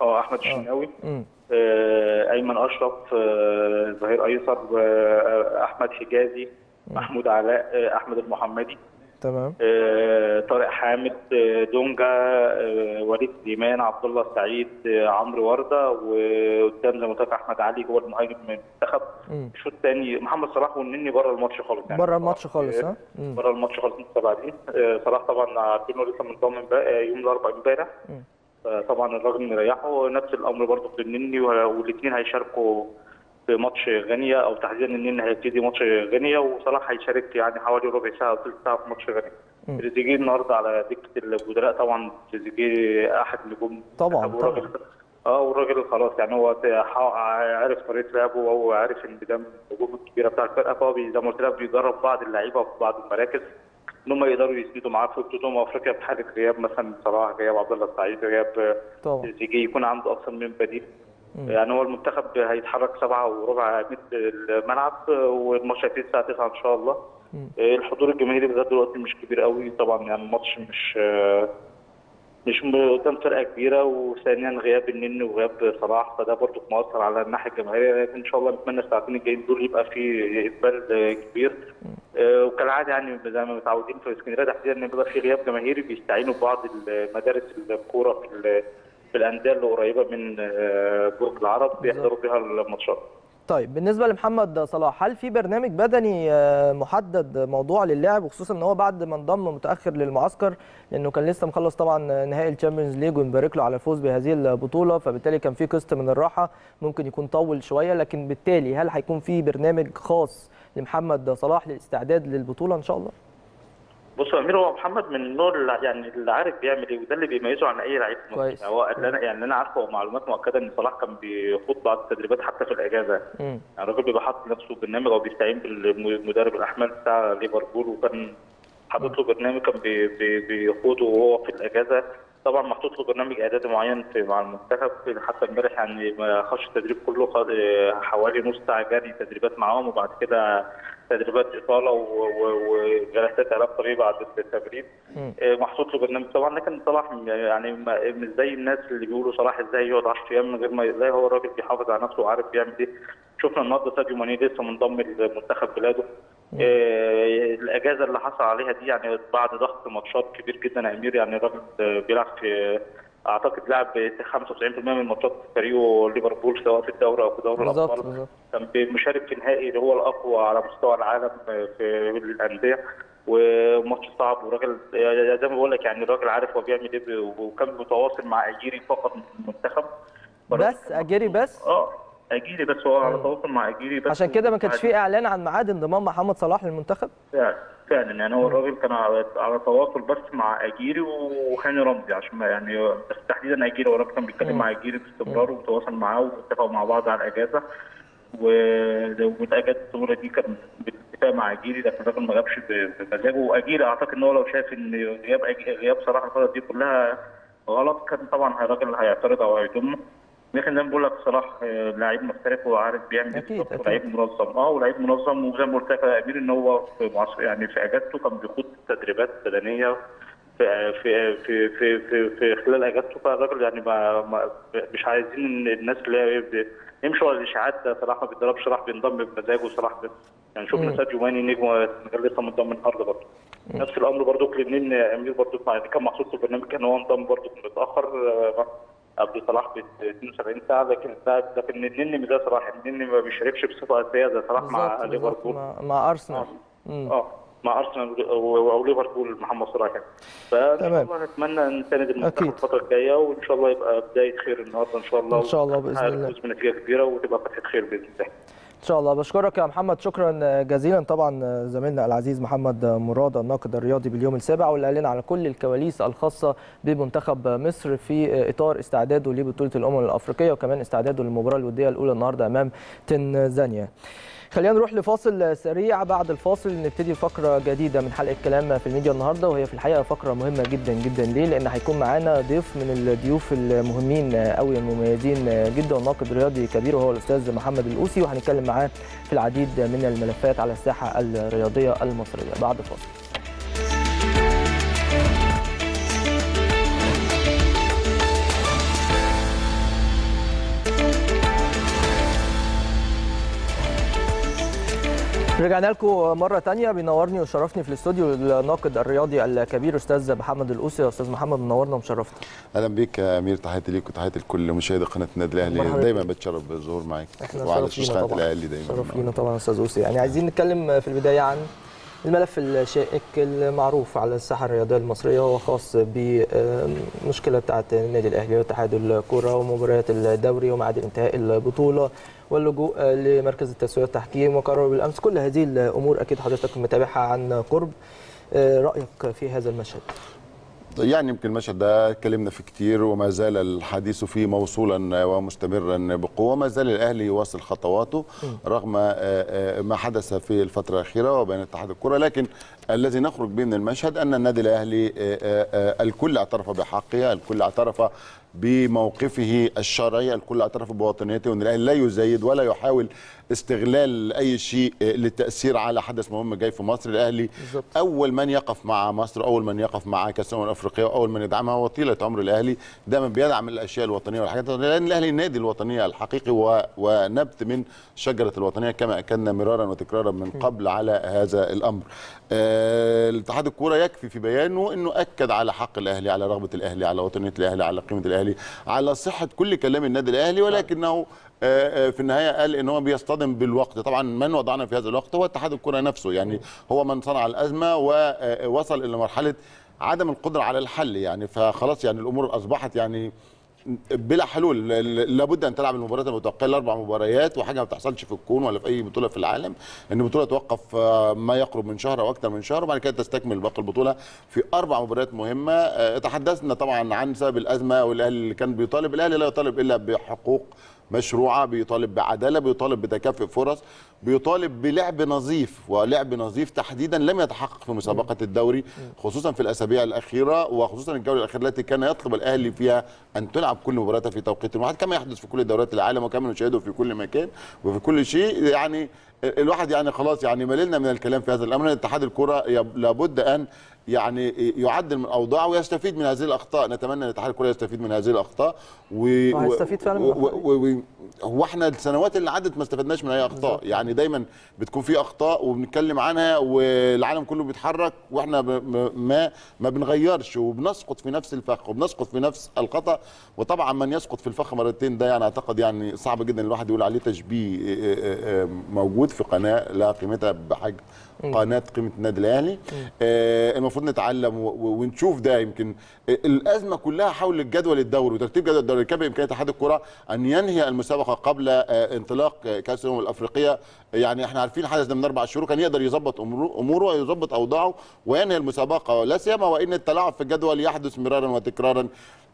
آه أحمد الشناوي. مم. آه، أيمن أشرف آه، ظهير أيسر آه، أحمد حجازي محمود علاء آه، أحمد المحمدي. تمام آه، طارق حامد آه، دونجا آه، وليد سليمان عبد الله السعيد عمرو وردة وقدام زي ما قلت أحمد علي هو المهاجم من المنتخب. الشوط الثاني محمد صلاح والنني بره الماتش خالص يعني بره الماتش خالص ها. بره الماتش خالص مستبعدين آه، صلاح طبعا عارفينه لسه منضم يوم الاربعاء امبارح. طبعا الراجل مريحه نفس الأمر برضه في النني والاثنين هيشاركوا في ماتش غينيا أو تحديدا النني هيبتدي ماتش غينيا وصلاح هيشارك يعني حوالي ربع ساعة أو ثلث ساعة في ماتش غينيا. تريزيجيه النهارده على دكة البدلاء طبعا تريزيجيه أحد نجوم طبعاً، والراجل- آه والراجل خلاص يعني هو عارف طريقة لعبه وهو عارف إن ده من النجوم الكبيرة بتاع الفرقة. فهو زي ما قلت لك بيجرب بعض اللعيبة في بعض المراكز إن هم يقدروا يسندوا معاه في أمم أفريقيا في حاله غياب مثلا صلاح غياب عبد الله السعيد غياب طبعا. تريزيجيه يكون عنده أكثر من بديل. يعني هو المنتخب هيتحرك سبعة وربع الملعب والماتش هيبتدي الساعة 9 إن شاء الله. الحضور الجماهيري لغاية دلوقتي مش كبير قوي. طبعا يعني الماتش مش مش قدام فرقة كبيرة وثانيا غياب النني وغياب صلاح فده برضه مؤثر على الناحية الجماهيرية. لكن إن شاء الله نتمنى الساعتين الجايين دول يبقى في إقبال كبير. آه، وكالعادة يعني زي ما متعودين في اسكندرية تحديدا إن بيبقى في غياب جماهيري بيستعينوا ببعض مدارس الكورة في في الأندية اللي قريبة من آه، برج العرب بيحضروا فيها الماتشات. طيب بالنسبة لمحمد صلاح هل في برنامج بدني آه، محدد موضوع للاعب وخصوصا إن هو بعد ما انضم متأخر للمعسكر لأنه كان لسه مخلص طبعا نهائي ال Champions League ونبارك له على الفوز بهذه البطولة فبالتالي كان في قسط من الراحة ممكن يكون طول شوية لكن بالتالي هل هيكون في برنامج خاص لمحمد صلاح للاستعداد للبطولة إن شاء الله؟ بص يا أمير هو محمد من النوع يعني اللي عارف بيعمل إيه وده اللي بيميزه عن أي لعيب. كويس. يعني هو اللي أنا يعني أنا عارفه معلومات مؤكدة إن صلاح كان بيخوض بعض التدريبات حتى في الإجازة. يعني الراجل بيبقى حاطط لنفسه برنامج أو بيستعين بالمدرب الأحمال بتاع ليفربول وكان حاطط له برنامج كان بي- بي- بيخوضه وهو في الإجازة طبعا محطوط له برنامج إعدادي معين في مع المنتخب. حتى امبارح يعني ما خش التدريب كله حوالي نص ساعة جري تدريبات معاهم وبعد كده تدريبات إطالة وجلسات علاج طبيعي بعد التمرين. آه، محطوط له برنامج طبعا لكن صلاح يعني مش زي الناس اللي بيقولوا صلاح إزاي يقعد 10 أيام من غير ما إزاي هو الراجل بيحافظ على نفسه وعارف بيعمل إيه. شفنا النهارده ساديو ماني لسه منضم لمنتخب بلاده. الأجازة اللي حصل عليها دي يعني بعد ضغط ماتشات كبير جدا يا أمير يعني الراجل آه، بيلعب في أعتقد لعب 95% من ماتشات فريقه ليفربول سواء في الدوري أو في دوري الأبطال. كان مشارك في نهائي اللي هو الأقوى على مستوى العالم في الأندية. وماتش صعب وراجل زي ما بقول لك يعني الراجل عارف هو بيعمل إيه وكان متواصل مع أجيري فقط من المنتخب. بس أجيري بس؟ آه. اجيري بس هو على تواصل مع اجيري بس عشان كده ما كانش في إعلان عن ميعاد انضمام محمد صلاح للمنتخب؟ فعلا فعلا. يعني هو الراجل كان على على تواصل بس مع اجيري وهاني رمزي عشان ما يعني بس تحديدا اجيري هو كان بيتكلم مع اجيري باستمرار وتواصل معاه واتفقوا مع بعض على الأجازة. والاجازه الطويله دي كان بالاتفاق مع اجيري لكن الراجل ما جابش بمزاجه. واجيري أعتقد إن هو لو شايف إن غياب غياب صلاح الفترة دي كلها غلط كان طبعا الراجل هيعترض أو هيضمه. لكن زي ما بقول لك صلاح آه، لعيب محترف وعارف بيعمل أكيد. ولعيب منظم. آه ولعيب منظم وزي ما قلت لك يا امير إن هو في معسكر يعني في أجازته كان بيخوض تدريبات بدنية في في في في في, في خلال أجازته. فالراجل يعني ما, ما مش عايزين الناس اللي هي يمشوا على الإشاعات صلاح ما بيتدربش صلاح بينضم بمزاجه صلاح يعني شفنا ساديو ماني نجم لسه منضم النهارده برضه. نفس الأمر برضه كلينين امير برضه يعني كان محطوط في البرنامج كان هو انضم برضه متأخر آه، قبل صلاح ب 72 ساعة لكن لكن النني زي صلاح النني ما بيشاركش بصفة أساسية زي صلاح مع ليفربول مع, مع أرسنال. آه مع أرسنال أو ليفربول محمد صلاح يعني فإن شاء. الله نتمنى نساند المنتخب. الفترة الجاية وإن شاء الله يبقى بداية خير النهارده إن شاء الله إن شاء الله ونحقق الله. الفوز بنتيجة كبيرة وتبقى فتحة خير بإذن الله ان شاء الله. بشكرك يا محمد. شكرا جزيلا طبعا زميلنا العزيز محمد مراد الناقد الرياضي باليوم السابع واللي قال لنا على كل الكواليس الخاصة بمنتخب مصر في إطار استعداده لبطولة الأمم الأفريقية وكمان استعداده للمباراة الودية الأولى النهارده أمام تنزانيا. خلينا نروح لفاصل سريع بعد الفاصل نبتدي فقرة جديدة من حلقة كلام في الميديا النهارده وهي في الحقيقة فقرة مهمة جدا جدا ليه؟ لأن هيكون معانا ضيف من الضيوف المهمين قوي المميزين جدا وناقد رياضي كبير وهو الأستاذ محمد الأوسي وهنتكلم معاه في العديد من الملفات على الساحة الرياضية المصرية بعد الفاصل. رجعنا لكم مرة تانية بينورني وشرفني في الاستوديو الناقد الرياضي الكبير أستاذ محمد الأوسي. يا أستاذ محمد منورنا ومشرفنا. أهلا بيك يا أمير. تحياتي ليك وتحياتي لكل مشاهدي قناة النادي الأهلي. دايما بتشرف بالظهور معاك. وعلى شاشه قناه الاهلي دايما. شرف لينا طبعا أستاذ أوسي. يعني عايزين نتكلم في البداية عن الملف الشائك المعروف على الساحة الرياضية المصرية. وهو خاص بالمشكلة بتاعة النادي الأهلي واتحاد الكرة ومباريات الدوري وميعاد انتهاء البطولة. واللجوء لمركز التسوية والتحكيم وقرار بالأمس كل هذه الأمور أكيد حضرتك متابعها عن قرب. رأيك في هذا المشهد؟ يعني يمكن المشهد ده اتكلمنا فيه كتير وما زال الحديث فيه موصولا ومستمرا بقوة ما زال الأهلي يواصل خطواته رغم آه، آه، ما حدث في الفترة الأخيرة وبين اتحاد الكرة. لكن الذي نخرج به من المشهد أن النادي الأهلي آه، آه، آه، الكل اعترف بحقه الكل اعترف بموقفه الشرعي. الكل اعترف بوطنيته وإن الاهلي لا يزايد ولا يحاول استغلال أي شيء آه، للتاثير على حدث مهم جاي في مصر الأهلي بالظبط. أول من يقف مع مصر أول من يقف مع كأس الأمم الأفريقية وأول من يدعمها هو طيله عمر الأهلي دايما بيدعم الأشياء الوطنية والحاجات لأن الأهلي النادي الوطنيه الحقيقي و... ونبت من شجرة الوطنية كما أكدنا مرارا وتكرارا من قبل على هذا الأمر. آه الاتحاد الكوره يكفي في بيانه إنه أكد على حق الأهلي على رغبة الأهلي على وطنية الأهلي على قيمة الأهلي على صحة كل كلام النادي الأهلي ولكنه آه، آه، في النهاية قال إن هو بيصطدم بالوقت. طبعا من وضعنا في هذا الوقت هو اتحاد الكره نفسه. يعني هو من صنع الأزمة ووصل إلى مرحلة عدم القدرة على الحل. يعني فخلاص يعني الأمور أصبحت يعني بلا حلول. لابد أن تلعب المباريات المتوقعة الأربع مباريات وحاجة ما بتحصلش في الكون ولا في أي بطولة في العالم. إن البطولة توقف آه، ما يقرب من شهر أو أكثر من شهر وبعد كده تستكمل باقي البطولة في أربع مباريات مهمة. آه، تحدثنا طبعا عن سبب الأزمة والأهلي اللي كان بيطالب. الأهلي لا يطالب إلا بحقوق مشروعة بيطالب بعدالة بيطالب بتكافؤ فرص بيطالب بلعب نظيف ولعب نظيف تحديدا لم يتحقق في مسابقة الدوري خصوصا في الأسابيع الأخيرة وخصوصا الجولة الأخيرة التي كان يطلب الأهلي فيها أن تلعب كل مباراتها في توقيت واحد كما يحدث في كل دوريات العالم وكما نشاهده في كل مكان وفي كل شيء. يعني الواحد يعني خلاص يعني مللنا من الكلام في هذا الأمر. اتحاد الكرة لابد أن يعني يعدل من أوضاعه ويستفيد من هذه الأخطاء. نتمنى أن الاتحاد الكوري يستفيد من هذه الأخطاء. و... وهيستفيد فعلا من و... هو إحنا السنوات اللي عدت ما استفدناش من أي أخطاء. يعني دايما بتكون في أخطاء وبنتكلم عنها والعالم كله بيتحرك وإحنا ب... ب- ما ما بنغيرش وبنسقط في نفس الفخ وبنسقط في نفس الخطأ. وطبعا من يسقط في الفخ مرتين ده يعني أعتقد يعني صعب جدا الواحد يقول عليه تشبيه آه، آه، آه، موجود في قناة لا قيمتها بحجم. قناة قيمة النادي الأهلي. آه، المفروض نتعلم ونشوف ده يمكن. الأزمة كلها حول الجدول الدوري وترتيب جدول الدوري كان بامكان اتحاد الكرة أن ينهي المسابقة قبل آه، انطلاق آه، كأس الأمم الأفريقية. يعني إحنا عارفين الحدث ده من أربع شهور كان يقدر يظبط أموره ويظبط أوضاعه وينهي المسابقة لا سيما وإن التلاعب في الجدول يحدث مرارا وتكرارا.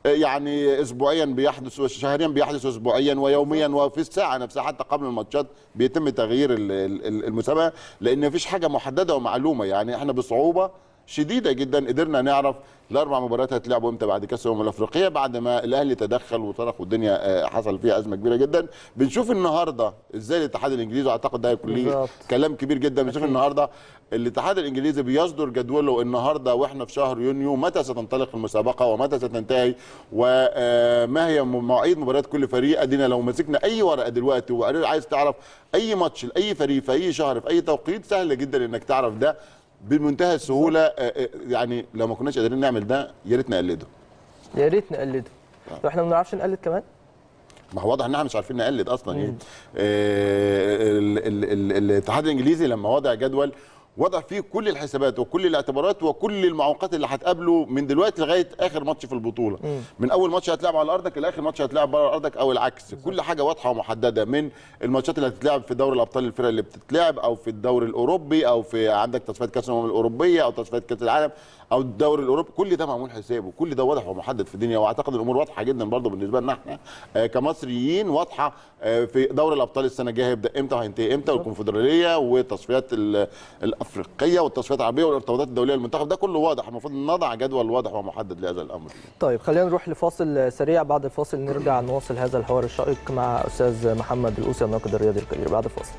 يعني اسبوعيا بيحدث وشهريا بيحدث اسبوعيا ويوميا وفي الساعة نفسها حتى قبل الماتشات بيتم تغيير ال- ال- المسابقة لأن مفيش حاجة محددة ومعلومة. يعني إحنا بصعوبة شديدة جدا. قدرنا نعرف الأربع مباريات هتلعبوا إمتى بعد كأس الأمم الأفريقية بعد ما الأهلي تدخل وصرخ والدنيا آه، حصل فيها أزمة كبيرة جدا. بنشوف النهارده إزاي الاتحاد الإنجليزي وأعتقد ده هيكون ليه. كلام كبير جدا. بنشوف النهارده الاتحاد الإنجليزي بيصدر جدوله النهارده وإحنا في شهر يونيو متى ستنطلق المسابقة ومتى ستنتهي وما هي مواعيد مباريات كل فريق. أدينا لو مسكنا أي ورقة دلوقتي وعايز تعرف أي ماتش لأي فريق في أي شهر في أي توقيت سهل جدا إنك تعرف ده. بمنتهى السهولة آه، آه، يعني لو ما كناش قادرين نعمل ده يا ريت نقلده يا ريت نقلده طب إحنا ما بنعرفش نقلد كمان؟ ما هو واضح إن إحنا مش عارفين نقلد أصلا يعني. آه، ال- ال- ال- الاتحاد الإنجليزي لما وضع جدول وضع فيه كل الحسابات وكل الاعتبارات وكل المعوقات اللي هتقابله من دلوقتي لغاية آخر ماتش في البطولة. من أول ماتش هتلعب على أرضك لاخر ماتش هتلعب بره أرضك أو العكس. كل حاجة واضحة ومحددة من الماتشات اللي هتتلعب في دوري الأبطال الفرق اللي بتتلعب أو في الدوري الأوروبي أو في عندك تصفيات كأس الأمم الأوروبية أو تصفيات كأس العالم أو الدوري الأوروبي. كل ده معمول حسابه. كل ده واضح ومحدد في الدنيا. وأعتقد الأمور واضحة جدا برضه بالنسبة لنا إحنا آه، كمصريين. واضحة آه، في دوري الأبطال السنة الجاية هيبدأ إمتى؟ وهينتهي إمتى؟ والكونفدرالية والتصفيات ال- الافريقيه والتصفيات العربية والارتباطات الدولية للمنتخب ده كله واضح. المفروض نضع جدول واضح ومحدد لهذا الأمر. طيب خلينا نروح لفاصل سريع. بعد الفاصل نرجع نواصل هذا الحوار الشائق مع أستاذ محمد الأوسي الناقد الرياضي الكبير. بعد الفاصل.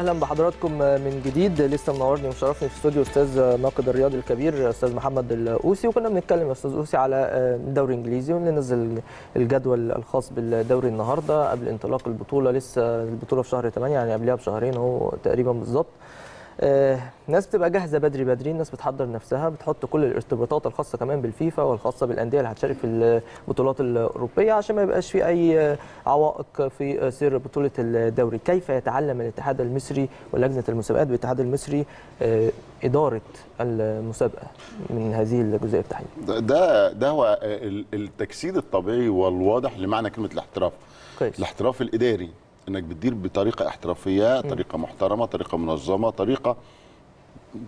أهلا بحضراتكم من جديد. لسه منورني ومشرفني في استوديو أستاذ ناقد الرياضي الكبير أستاذ محمد الأوسي. وكنا بنتكلم يا أستاذ أوسي على الدوري الإنجليزي وننزل الجدول الخاص بالدوري النهارده قبل انطلاق البطولة. لسه البطولة في شهر 8 يعني قبلها بشهرين أهو تقريبا بالظبط. ناس بتبقى جاهزة بدري بدري الناس بتحضر نفسها بتحط كل الارتباطات الخاصة كمان بالفيفا والخاصة بالأندية اللي هتشارك في البطولات الأوروبية عشان ما يبقاش في أي آه، عوائق في آه، سير بطولة الدوري. كيف يتعلم الاتحاد المصري ولجنة المسابقات بالاتحاد المصري آه، إدارة المسابقة من هذه الجزئية بالتحديد؟ ده- ده هو ال- التجسيد الطبيعي والواضح لمعنى كلمة الاحتراف. كويس. الاحتراف الإداري. إنك بتدير بطريقة احترافية طريقة محترمة طريقة منظمة طريقة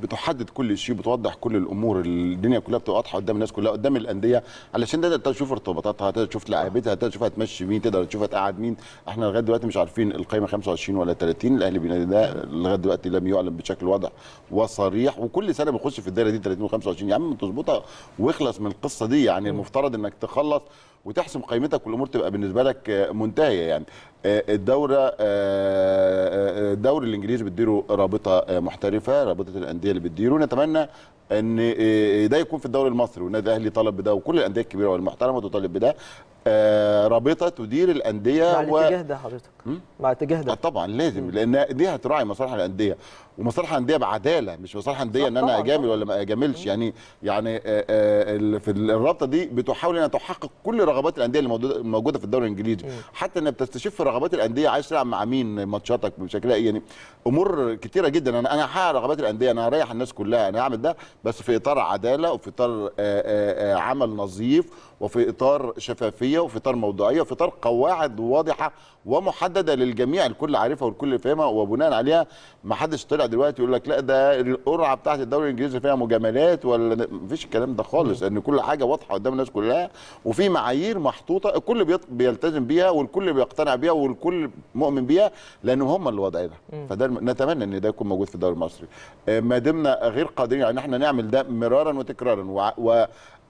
بتحدد كل شيء بتوضح كل الأمور الدنيا كلها بتبقى واضحه قدام الناس كلها قدام الأندية علشان تقدر تشوف ارتباطاتها تقدر تشوف لاعبتها تقدر تشوف هتمشي مين تقدر تشوف هتقعد مين. إحنا لغاية دلوقتي مش عارفين القائمه 25 ولا 30 الأهلي بينادي ده لغاية دلوقتي لم يعلن بشكل واضح وصريح وكل سنة بنخش في الدايره دي 30 و25 يا عم تظبطها واخلص من القصة دي يعني المفترض إنك تخلص وتحسم قيمتك والأمور تبقى بالنسبة لك منتهية يعني. الدورة آه، آه، الدوري الإنجليزي بتديره رابطة آه، محترفة رابطة الأندية اللي بتديره نتمنى إن آه، ده يكون في الدوري المصري والنادي الأهلي طلب بده وكل الأندية الكبيرة والمحترمة تطالب بده. آه، رابطة تدير الأندية مع و... الاتجاه ده حضرتك. مع الاتجاه آه ده طبعا لازم لأن دي هتراعي مصالح الأندية. ومصالح الأندية بعدالة مش مصالح الأندية صح إن أنا أجامل. ولا ما أجاملش. يعني يعني آه، آه، في الرابطة دي بتحاول إنها تحقق كل رغبات الأندية اللي موجودة في الدوري الإنجليزي. حتى إنها بتستشف رغبات الأندية عايز تلعب مع مين ماتشاتك بشكل إيه، يعني أمور كتيرة جدا. أنا أنا هحقق رغبات الأندية أنا هريح الناس كلها أنا هعمل ده بس في إطار عدالة وفي إطار آه، آه، آه، عمل نظيف وفي إطار شفافية وفي إطار موضوعية وفي إطار قواعد واضحة ومحددة للجميع الكل عارفها والكل فاهمها وبناء عليها ما حدش طلع دلوقتي يقول لك لا ده القرعة بتاعت الدوري الإنجليزي فيها مجاملات ولا ده- مفيش الكلام ده خالص إن كل حاجة واضحة قدام الناس كلها وفي معايير محطوطة الكل بيلتزم بيها والكل بيقتنع بيها والكل مؤمن بيها لأن هم اللي واضعينها فده نتمنى إن ده يكون موجود في الدوري المصري. آه، ما دمنا غير قادرين على ان إحنا نعمل ده مرارا وتكرارا و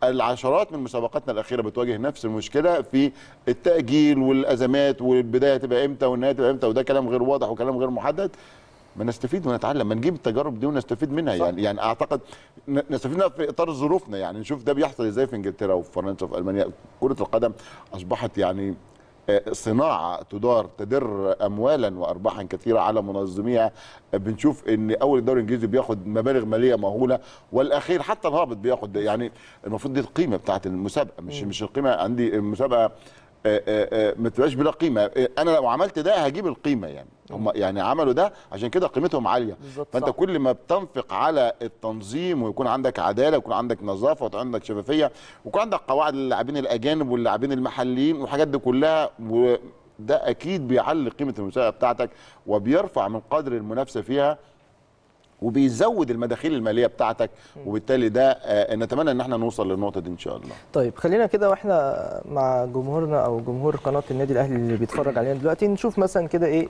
العشرات من مسابقاتنا الأخيرة بتواجه نفس المشكلة في التأجيل والأزمات والبداية تبقى إمتى والنهاية تبقى إمتى وده كلام غير واضح وكلام غير محدد. ما نستفيد ونتعلم ما نجيب التجارب دي ونستفيد منها. صح. يعني يعني أعتقد نستفيد منها في إطار ظروفنا. يعني نشوف ده بيحصل إزاي في إنجلترا وفي فرنسا وفي ألمانيا. كرة القدم أصبحت يعني صناعة تدار تدر اموالا وارباحا كثيرة على منظميها. بنشوف إن أول الدوري الإنجليزي بياخد مبالغ مالية مهولة والأخير حتى الهابط بياخد يعني المفروض دي القيمة بتاعت المسابقة مش مش القيمة عندي المسابقة ما تبقاش بلا قيمة. آه، أنا لو عملت ده هجيب القيمة يعني. هم يعني عملوا ده عشان كده قيمتهم عالية. فأنت صح. كل ما بتنفق على التنظيم ويكون عندك عدالة ويكون عندك نظافة ويكون عندك شفافية ويكون عندك قواعد للاعبين الأجانب واللاعبين المحليين والحاجات دي كلها وده أكيد بيعلي قيمة المسابقة بتاعتك وبيرفع من قدر المنافسة فيها وبيزود المداخيل المالية بتاعتك وبالتالي ده آه، نتمنى إن إحنا نوصل للنقطة دي إن شاء الله. طيب خلينا كده وإحنا مع جمهورنا أو جمهور قناة النادي الأهلي اللي بيتفرج علينا دلوقتي نشوف مثلا كده إيه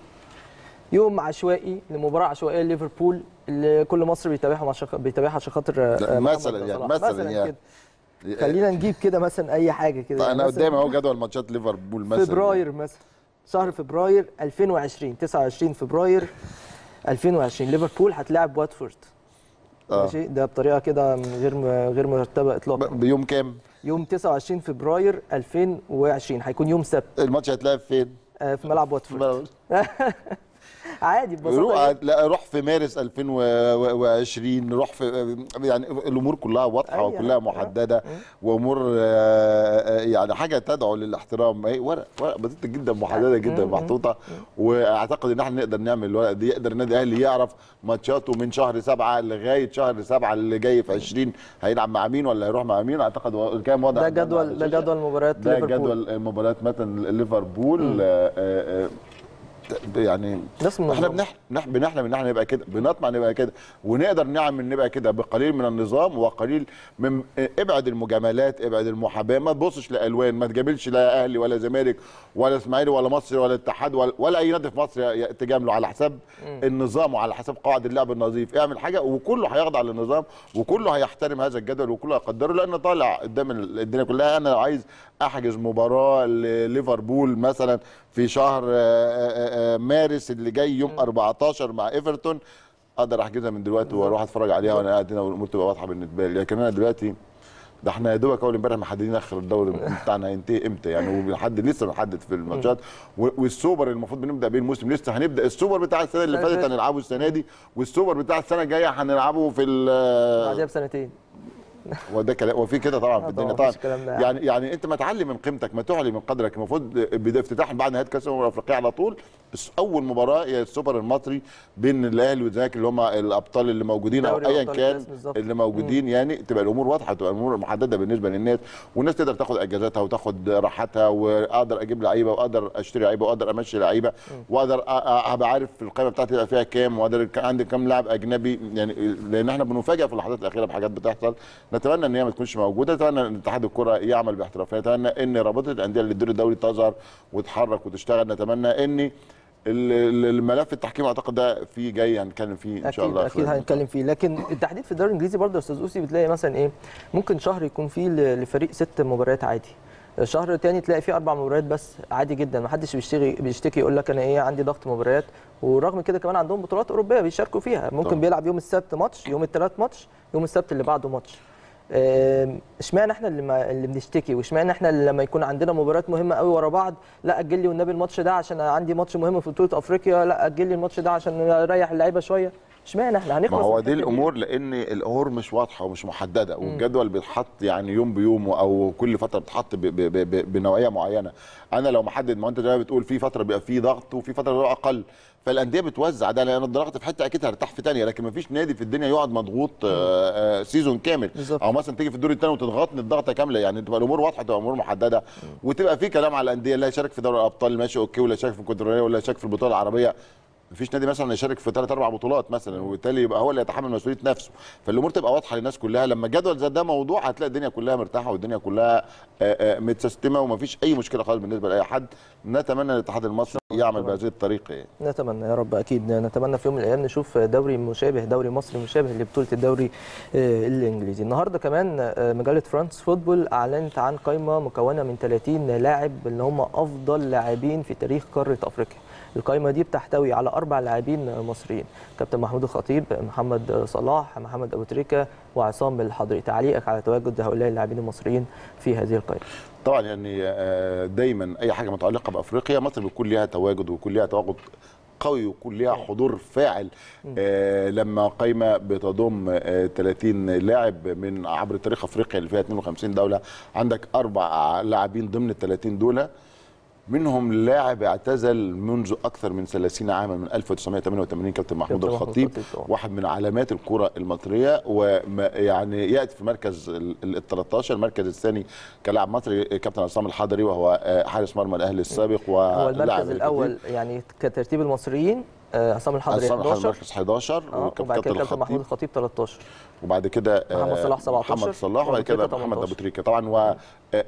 يوم عشوائي لمباراة عشوائية ليفربول اللي كل مصر بيتابعها عشان بيتابعها عشان خاطر آه، محمد مثلاً يعني-. مثلاً يعني. كده. خلينا نجيب كده مثلا أي حاجة كده. طيب يعني أنا مثلاً قدامي أهو جدول ماتشات ليفربول مثلا. فبراير مثلا شهر فبراير 2020 29 فبراير. 2020 ليفربول هتلاعب واتفورد. آه. ماشي؟ ده بطريقة كده غير غير مرتبة اطلاقا. بيوم كام؟ يوم 29 فبراير 2020 هيكون يوم سبت. الماتش هيتلعب فين؟ آه، في ملعب واتفورد. [LAUGHS] [LAUGHS] عادي ببساطة روح جداً. لا روح في مارس 2020 روح في يعني الأمور كلها واضحة أي وكلها حاجة. محددة وأمور آه، آه، يعني حاجة تدعو للاحترام. هي ورق ورق بسيطة جدا محددة جدا محطوطة. وأعتقد إن إحنا نقدر نعمل الورق دي يقدر النادي الأهلي يعرف ماتشاته من شهر سبعة لغاية شهر سبعة اللي جاي في 20 هيلعب مع مين ولا هيروح مع مين؟ أعتقد الكلام واضح ده جدول ده. جدول مباريات ده ليفربول. جدول مباريات مثلا ليفربول آه، آه، آه، يعني إحنا النظام. بنح... نح... بنحلم إن إحنا نبقى كده بنطمع نبقى كده ونقدر نعمل نبقى كده بقليل من النظام وقليل من ابعد المجاملات ابعد المحاباة. ما تبصش لألوان ما تجاملش لا أهلي ولا زمالك ولا إسماعيلي ولا مصري ولا اتحاد ولا, ولا أي نادي في مصر تجامله على حساب النظام وعلى حساب قواعد اللعب النظيف. اعمل حاجة وكله هيخضع للنظام وكله هيحترم هذا الجدول وكله هيقدره لأن طالع قدام الدنيا كلها. أنا لو عايز أحجز مباراة لليفربول مثلا في شهر آه، آه، آه، مارس اللي جاي يوم 14 مع إيفرتون. أقدر احجزها من دلوقتي وأروح أتفرج عليها وأنا قاعد هنا والأمور تبقى واضحة بالنسبة لي. لكن أنا دلوقتي ده إحنا يا دوبك أول امبارح محددين آخر الدوري بتاعنا هينتهي إمتى؟ يعني وبنحدد لسه بنحدد في الماتشات. والسوبر المفروض بنبدأ بيه الموسم. لسه هنبدأ. السوبر بتاع السنة اللي فاتت. هنلعبه السنة دي والسوبر بتاع السنة الجاية هنلعبه في بعدها بسنتين. وده كلام وفي كده طبعا في الدنيا طبعاً، ده يعني. يعني أنت ما تعلي من قيمتك ما تعلي من قدرك المفروض بدا افتتاح بعد نهاية كأس الأمم الأفريقية على طول أول مباراة هي السوبر المصري بين الأهلي والزمالك اللي هم الأبطال اللي موجودين أو ايا كان. اللي موجودين يعني تبقى الأمور واضحة تبقى الأمور محددة بالنسبة للناس والناس تقدر تاخد إجازاتها وتاخد راحتها وأقدر أجيب لعيبة وأقدر أشتري لعيبة وأقدر أمشي لعيبة وأقدر أبقى عارف في القائمه بتاعتي يبقى فيها كام وأقدر عندي كام لاعب أجنبي يعني لأن إحنا بنفاجئ في اللحظات الأخيرة بحاجات بتحصل نتمنى إن هي ما تكونش موجودة نتمنى إن اتحاد الكرة يعمل باحترافية نتمنى إن رابطة الأندية اللي الدوري تظهر وتتحرك وتشتغل نتمنى إن ال- ال- الملف التحكيم أعتقد ده في جاي هنتكلم فيه إن شاء الله أكيد هنتكلم فيه. لكن التحديد في الدوري الإنجليزي برضه يا أستاذ أوسي بتلاقي مثلا إيه ممكن شهر يكون فيه لفريق ست مباريات عادي. شهر تاني تلاقي فيه أربع مباريات بس عادي جدا. ما حدش بيشتكي بيشتكي يقول لك أنا إيه عندي ضغط مباريات. ورغم كده كمان عندهم بطولات أوروبية بيشاركوا فيها. ممكن طبعا. بيلعب يوم السبت ماتش يوم الثلاث ماتش يوم السبت اللي بعده ماتش. اشمعنى إحنا اللي ما اللي بنشتكي؟ واشمعنى إحنا اللي لما يكون عندنا مباريات مهمة قوي ورا بعض لا أجل لي والنبي الماتش ده عشان عندي ماتش مهم في بطولة أفريقيا لا أجل لي الماتش ده عشان أريح اللعيبة شوية؟ اشمعنى؟ إحنا هنخلص ما هو دي الأمور لأن الأمور مش واضحة ومش محددة والجدول بيتحط يعني يوم بيوم أو كل فترة بتحط بنوعية معينة. أنا لو محدد ما أنت زي بتقول في فترة بيبقى فيه ضغط وفي فترة بيبقى أقل فالأندية بتوزع. ده لأن الضغط في حتة أكيد هرتاح في ثانية لكن ما فيش نادي في الدنيا يقعد مضغوط آه، آه، season كامل. بالظبط. أو مثلا تيجي في الدور الثاني وتضغطني الضغطة كاملة يعني تبقى الأمور واضحة تبقى الأمور محددة. وتبقى في كلام على الأندية اللي هيشارك في دوري الأبطال ماشي okay ولا يشارك في الكونفدرالية ولا يشارك في البطولة العربية. مفيش نادي مثلا يشارك في ثلاث أربع بطولات مثلا وبالتالي يبقى هو اللي يتحمل مسؤولية نفسه. فالأمور تبقى واضحة للناس كلها. لما الجدول زي ده موضوع هتلاقي الدنيا كلها مرتاحة والدنيا كلها آه، آه، متسيستمة ومفيش أي مشكلة خالص بالنسبة لأي حد. نتمنى الاتحاد المصري يعمل بهذه الطريقة. يعني. نتمنى يا رب أكيد. نتمنى في يوم من الأيام نشوف دوري مشابه دوري مصري مشابه لبطولة الدوري آه، الإنجليزي. النهارده كمان مجلة فرانس فوتبول أعلنت عن قائمة مكونة من 30 لاعب اللي هم أفضل لاعبين في تاريخ قارة أفريقيا. القائمة دي بتحتوي على أربع لاعبين مصريين. كابتن محمود الخطيب محمد صلاح محمد أبو تريكة وعصام الحضري. تعليقك على تواجد هؤلاء اللاعبين المصريين في هذه القائمة. طبعا يعني آه، دايما أي حاجة متعلقة بأفريقيا مصر بيكون ليها تواجد ويكون ليها تواجد قوي ويكون ليها حضور فاعل. آه لما قايمة بتضم آه 30 لاعب من عبر تاريخ أفريقيا اللي فيها 52 دولة عندك أربع لاعبين ضمن ال 30 دول منهم لاعب اعتزل منذ أكثر من 30 عاما من 1988 كابتن محمود الخطيب. واحد من علامات الكرة المصرية ويعني يأتي في مركز ال 13 المركز الثاني كلاعب مصري كابتن عصام الحضري وهو آه، حارس مرمى الأهلي السابق هو المركز الأول يعني كترتيب المصريين عصام الحضري عصام الحضري 11 مركز 11 آه وبعد كده كابتن محمود الخطيب 13 وبعد كده آه، محمد صلاح 17 محمد صلاح وبعد كده محمد 18. ابو تريكة. طبعا و آه،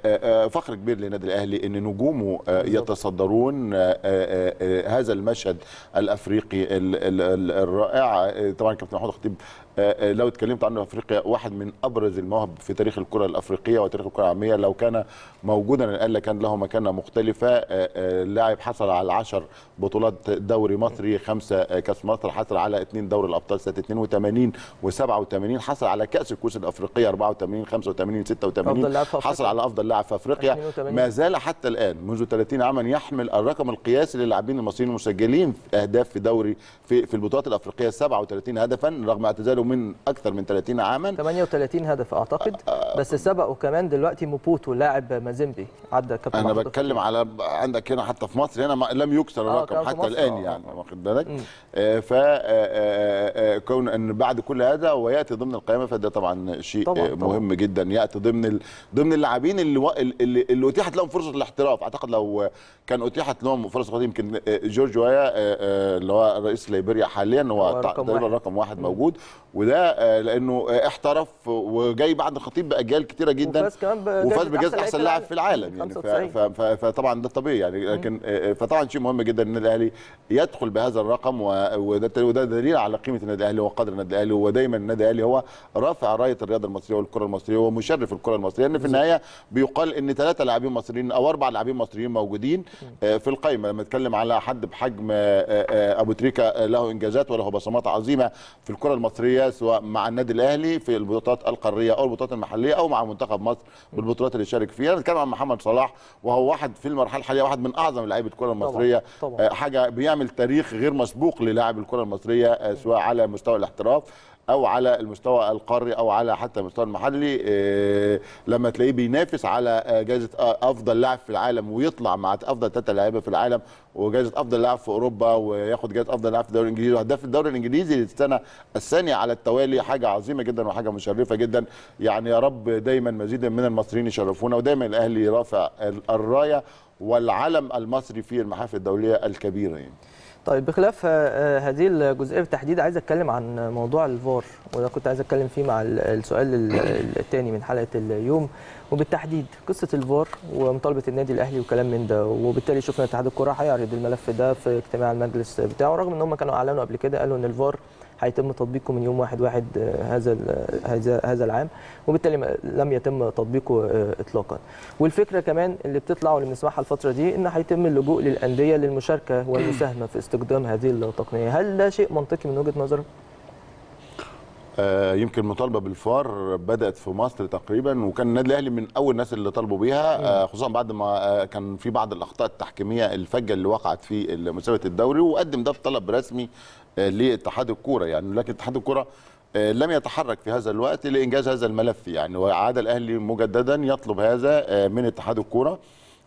آه، فخر كبير للنادي الأهلي إن نجومه آه،. يتصدرون آه، آه، آه، هذا المشهد الأفريقي ال- ال- ال- الرائع. آه، طبعا كابتن محمود الخطيب آه، آه، لو اتكلمت عنه أفريقيا واحد من أبرز المواهب في تاريخ الكرة الأفريقية وتاريخ الكرة العالمية لو كان موجودا الآن كان له مكانة مختلفة آه، آه، اللاعب حصل على 10 بطولات دوري مصري خمسة آه، كأس مصر حصل على اثنين دوري الأبطال سنة 82 و87 حصل على كأس الكؤوس الأفريقية 84 85 86 أفضل لاعب في أفريقيا. حصل على أفضل لاعب في أفريقيا 82. ما زال حتى الآن منذ 30 عاما يحمل الرقم القياسي للاعبين المصريين المسجلين في أهداف في دوري في في البطولات الأفريقية 37 هدفا رغم اعتزاله من أكثر من 30 عاما 38 هدف أعتقد بس سبقوا كمان دلوقتي موبوتو لاعب مازيمبي عدى كابتن أنا بتكلم على عندك هنا حتى في مصر هنا لم يكسر آه، الرقم حتى الآن آه، يعني آه. واخد بالك. آه، ف آه، آه، آه، كون إن بعد كل هذا ويأتي ضمن القائمه فده طبعا شيء طبعاً، آه، طبعاً. مهم جدا يأتي ضمن ال... ضمن اللاعبين اللي. اللي, اللي أتيحت لهم فرصة الاحتراف أعتقد لو كان أتيحت لهم فرصة يمكن آه، جورج وايا آه، آه، اللي هو رئيس ليبيريا حاليا هو رقم واحد. رقم واحد موجود وده آه، لأنه آه، احترف وجاي بعد الخطيب بأجيال كتيرة جدا. وفاز كمان وفاز بجائزة أحسن أحسن لاعب في العالم يعني. ف- 95. ف- ف- فطبعا ده طبيعي يعني. لكن آه، فطبعا شيء مهم جدا ان النادي الأهلي يدخل بهذا الرقم وده وده دليل على قيمة النادي الأهلي وقدر النادي الأهلي. ودايما النادي الأهلي هو رافع راية الرياضه المصرية والكرة المصرية ومشرف الكرة المصرية. لأن في النهاية بيقال إن ثلاثة لاعبين مصريين أو أربع لاعبين مصريين موجودين في القائمه لما نتكلم على حد بحجم أبو تريكة له إنجازات وله بصمات عظيمة في الكرة المصرية سواء مع النادي الأهلي في البطولات القارية أو البطولات المحلية أو مع منتخب مصر بالبطولات اللي شارك فيها. نتكلم عن محمد صلاح وهو واحد في المرحلة الحالية واحد من أعظم لاعبي الكرة المصرية. طبعاً. آه، حاجة بيعمل تاريخ غير مسبوق للاعب الكرة المصرية آه، سواء على مستوى الاحتراف. أو على المستوى القاري أو على حتى المستوى المحلي آه، لما تلاقيه بينافس على آه، جائزة آه، أفضل لاعب في العالم ويطلع مع أفضل ثلاثة لعيبة في العالم وجائزة أفضل لاعب في أوروبا وياخد جائزة أفضل لاعب في الدوري الإنجليزي وهداف الدوري الإنجليزي للسنة الثانية على التوالي حاجة عظيمة جدا وحاجة مشرفة جدا. يعني يا رب دايما مزيدا من المصريين يشرفونا ودايما الأهلي رافع ال- الراية والعلم المصري في المحافل الدولية الكبيرة يعني. طيب بخلاف آه، هذه الجزئية بالتحديد عايز أتكلم عن موضوع الفار وده كنت عايز أتكلم فيه مع ال- السؤال الثاني من حلقة اليوم. وبالتحديد قصة الفار ومطالبة النادي الأهلي وكلام من ده وبالتالي شفنا اتحاد الكرة هيعرض الملف ده في اجتماع المجلس بتاعه رغم إن هم كانوا أعلنوا قبل كده قالوا إن الفار هيتم تطبيقه من يوم 1 1 هذا ال- هذا هذا العام وبالتالي لم يتم تطبيقه آه، اطلاقا. والفكرة كمان اللي بتطلع واللي بنسمعها الفترة دي إن هيتم اللجوء للأندية للمشاركة والمساهمة في استخدام هذه التقنية. هل ده شيء منطقي من وجهة نظرك؟ آه، يمكن مطالبة بالفار بدأت في مصر تقريبا وكان النادي الأهلي من أول الناس اللي طالبوا بيها آه، خصوصا بعد ما آه، كان في بعض الأخطاء التحكيمية الفجة اللي وقعت في مسابقة الدوري وقدم ده بطلب رسمي آه، لاتحاد الكورة يعني لكن اتحاد الكورة آه، لم يتحرك في هذا الوقت لإنجاز هذا الملف يعني. وعاد الأهلي مجددا يطلب هذا آه، من اتحاد الكورة.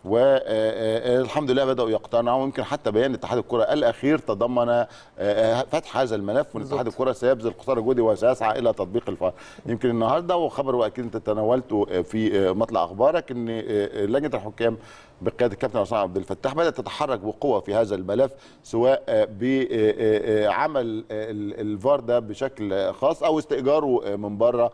والحمد لله بدأوا يقتنعوا. ويمكن حتى بيان اتحاد الكره الأخير تضمن آه، آه، فتح هذا الملف. وإن اتحاد الكره سيبذل قصارى جهده وسيسعى إلى تطبيق الفار. يمكن النهارده وخبر واكيد أنت تناولته آه، في آه، مطلع أخبارك إن آه، آه، لجنة الحكام بقيادة الكابتن عصام عبد الفتاح بدأت تتحرك بقوة في هذا الملف سواء آه، بعمل آه، ال- الفار ده بشكل آه، خاص أو استئجاره آه، من بره. آه،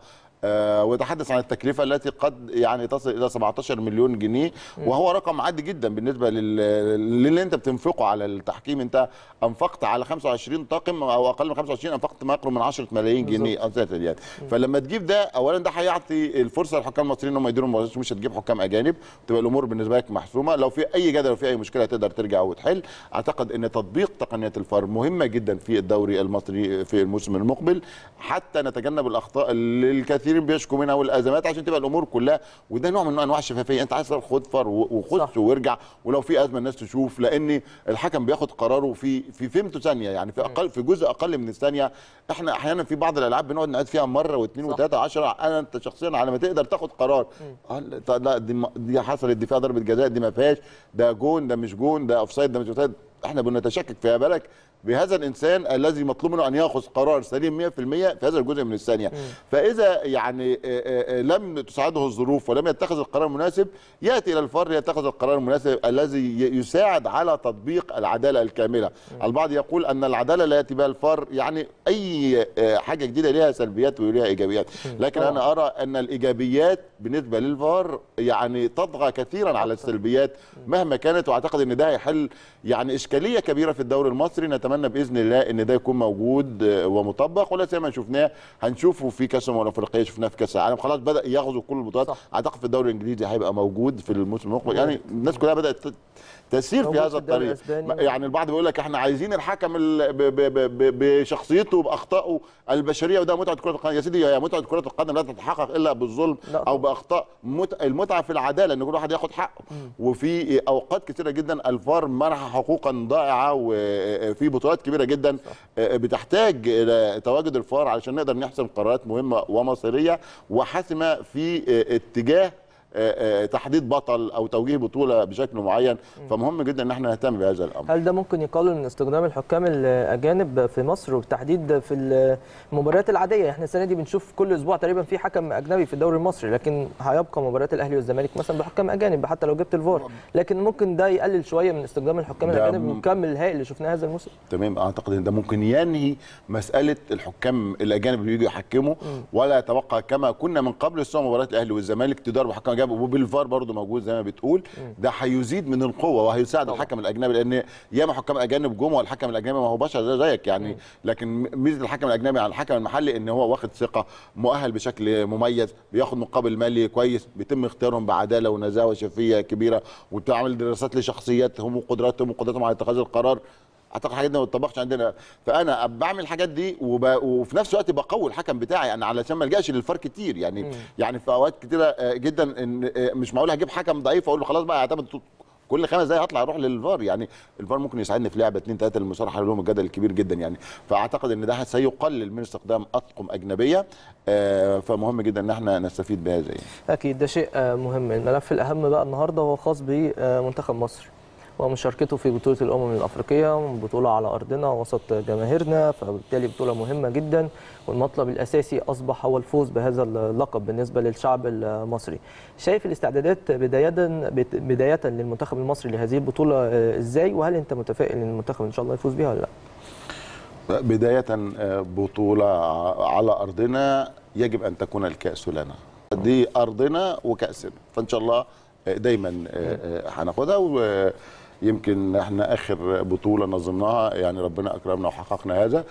ويتحدث عن التكلفة التي قد يعني تصل إلى 17 مليون جنيه وهو رقم عادي جدا بالنسبة لل- للي أنت بتنفقه على التحكيم. أنت أنفقت على 25 طاقم أو أقل من 25 أنفقت ما يقرب من 10 ملايين جنيه أساسا يعني فلما تجيب ده اولا ده هيعطي الفرصة للحكام المصريين إن هم يديروا المباريات مش هتجيب حكام أجانب تبقى الأمور بالنسبة لك محسومة. لو في أي جدل وفي أي مشكلة تقدر ترجع وتحل. أعتقد إن تطبيق تقنية الفار مهمه جدا في الدوري المصري في الموسم المقبل. حتى نتجنب الأخطاء اللي الكثيرين بيشكوا منها والأزمات عشان تبقى الأمور كلها. وده نوع من أنواع الشفافية. أنت عايز خد فار و- وخش وارجع. ولو في أزمة الناس تشوف لأن الحكم بياخد قراره في في فيمتو ثانية. يعني في أقل في جزء أقل من الثانية. إحنا أحيانا في بعض الألعاب بنقعد نعيد فيها مرة واثنين وثلاثه وعشرة. أنا أنت شخصيا على ما تقدر تاخد قرار. لا دي دي حصلت. دي فيها ضربة جزاء. دي ما فيهاش. ده جون ده مش جون. ده offside ده مش offside. إحنا بنتشكك فيها. بالك بهذا الإنسان الذي مطلوب منه أن يأخذ قرار سليم 100% في هذا الجزء من الثانية. فإذا يعني آه، آه، آه، لم تساعده الظروف ولم يتخذ القرار المناسب يأتي إلى الفار يتخذ القرار المناسب الذي يساعد على تطبيق العدالة الكاملة. البعض يقول أن العدالة لا يأتي بها الفار يعني أي حاجة جديدة لها سلبيات ولها إيجابيات. لكن. أنا أرى أن الإيجابيات بالنسبة للفار يعني تطغى كثيرا على السلبيات مهما كانت وأعتقد إن ده هيحل يعني إشكالية كبيرة في الدوري المصري. نتمنى بإذن الله إن ده يكون موجود ومطبق ولا زي ما شفناه هنشوفه في كأس الامم الأفريقية شفناه في كأس العالم. خلاص بدأ ياخذوا كل البطولات. أعتقد في الدوري الإنجليزي هيبقى موجود في الموسم المقبل. يعني الناس كلها بدأت تسير في هذا الطريق. يعني البعض بيقول لك إحنا عايزين الحكم بشخصيته باخطائه البشرية وده متعة كرة القدم. يا سيدي هي متعة كرة القدم لا تتحقق إلا بالظلم لا أو. بأخطاء مت... المتعة في العدالة إن كل واحد ياخد حقه. وفي أوقات كثيره جدا الفار منح حقوقا ضائعة وفي بطولات كبيرة جدا بتحتاج إلى تواجد الفار علشان نقدر نحسم قرارات مهمة ومصيرية وحاسمة في اتجاه تحديد بطل أو توجيه بطولة بشكل معين فمهم جدا إن إحنا نهتم بهذا الأمر. هل ده ممكن يقلل من استخدام الحكام الأجانب في مصر وبالتحديد في المباريات العادية؟ إحنا السنة دي بنشوف كل أسبوع تقريبا في حكم أجنبي في الدوري المصري لكن هيبقى مباريات الأهلي والزمالك مثلا بحكام أجانب حتى لو جبت الفار. لكن ممكن ده يقلل شوية من استخدام الحكام الأجانب والكم الهائل اللي شفناه هذا الموسم. تمام أعتقد إن ده ممكن ينهي مسألة الحكام الأجانب اللي يجوا يحكموا ولا يتبقى كما كنا من قبل سواء مباريات الأهلي والزمالك تدار بحكام اجانب وبالفار برضه موجود زي ما بتقول. ده هيزيد من القوة وهيساعد الحكم الأجنبي لأن ياما حكام أجانب جم والحكم الأجنبي ما هو بشر زي زيك يعني. لكن ميزة الحكم الأجنبي عن الحكم المحلي إن هو واخد ثقة مؤهل بشكل مميز بياخد مقابل مالي كويس بيتم اختيارهم بعدالة ونزاهه وشفافيه كبيرة وبتعمل دراسات لشخصياتهم وقدراتهم وقدراتهم على اتخاذ القرار. أعتقد الحاجات دي ما بتطبقش عندنا. فأنا بعمل الحاجات دي وب... وفي نفس الوقت بقوي الحكم بتاعي. يعني علشان ما ألجأش للفار كتير. يعني م. يعني في أوقات كتيرة آه، جدا إن آه، مش معقول هجيب حكم ضعيف أقول له خلاص بقى اعتمد كل خمس دقايق هطلع أروح للفار. يعني الفار ممكن يساعدني في لعبة اثنين ثلاثة المصارحه لهم الجدل الكبير جدا يعني. فأعتقد إن ده سيقلل من استخدام أطقم أجنبية. آه، فمهم جدا إن إحنا نستفيد بهذا يعني. أكيد. ده شيء مهم. الملف الأهم بقى النهارده هو خاص بمنتخب مصر. ومشاركته في بطولة الأمم الأفريقية بطولة على أرضنا وسط جماهيرنا فبالتالي بطولة مهمة جدا والمطلب الأساسي أصبح هو الفوز بهذا اللقب بالنسبة للشعب المصري. شايف الاستعدادات بدايه بداية للمنتخب المصري لهذه البطولة إزاي؟ وهل أنت متفائل إن المنتخب إن شاء الله يفوز بيها ولا لا؟ بداية بطولة على أرضنا يجب أن تكون الكأس لنا. دي أرضنا وكأسنا فإن شاء الله دايما آه، آه، هناخدها. ويمكن إحنا آخر بطولة نظمناها يعني ربنا أكرمنا وحققنا هذا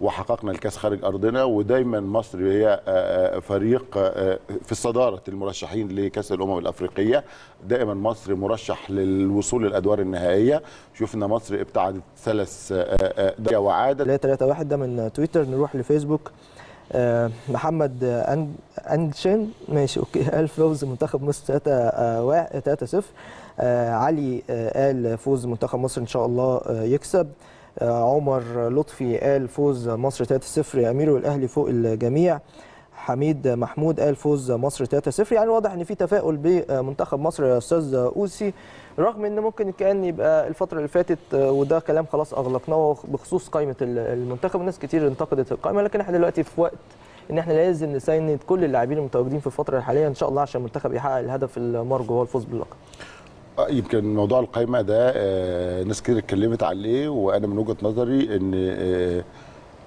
وحققنا الكأس خارج أرضنا ودايما مصر هي آه، آه، فريق آه، في صدارة المرشحين لكأس الأمم الأفريقية. دائما مصر مرشح للوصول للأدوار النهائية. شفنا مصر ابتعدت ثلاث دقائق وعادت. 3 3 1 ده من تويتر نروح لفيسبوك. محمد أن- أنشن ماشي أوكي. قال فوز منتخب مصر 3 3 0 علي آه، قال فوز منتخب مصر إن شاء الله آه، يكسب. آه، عمر لطفي قال فوز مصر 3 0 يا أمير والاهلي فوق الجميع. حميد محمود قال فوز مصر 3-0 يعني واضح إن في تفاؤل بمنتخب مصر يا أستاذ أوسي رغم إن ممكن كأن يبقى الفترة اللي فاتت وده كلام خلاص أغلقناه بخصوص قائمة المنتخب. ناس كتير انتقدت القائمة لكن إحنا دلوقتي في وقت إن إحنا لازم نساند كل اللاعبين المتواجدين في الفترة الحالية إن شاء الله عشان المنتخب يحقق الهدف المرجو هو الفوز باللقب. آه، يمكن موضوع القايمة ده آه، ناس كتير اتكلمت عليه وأنا من وجهة نظري إن آه،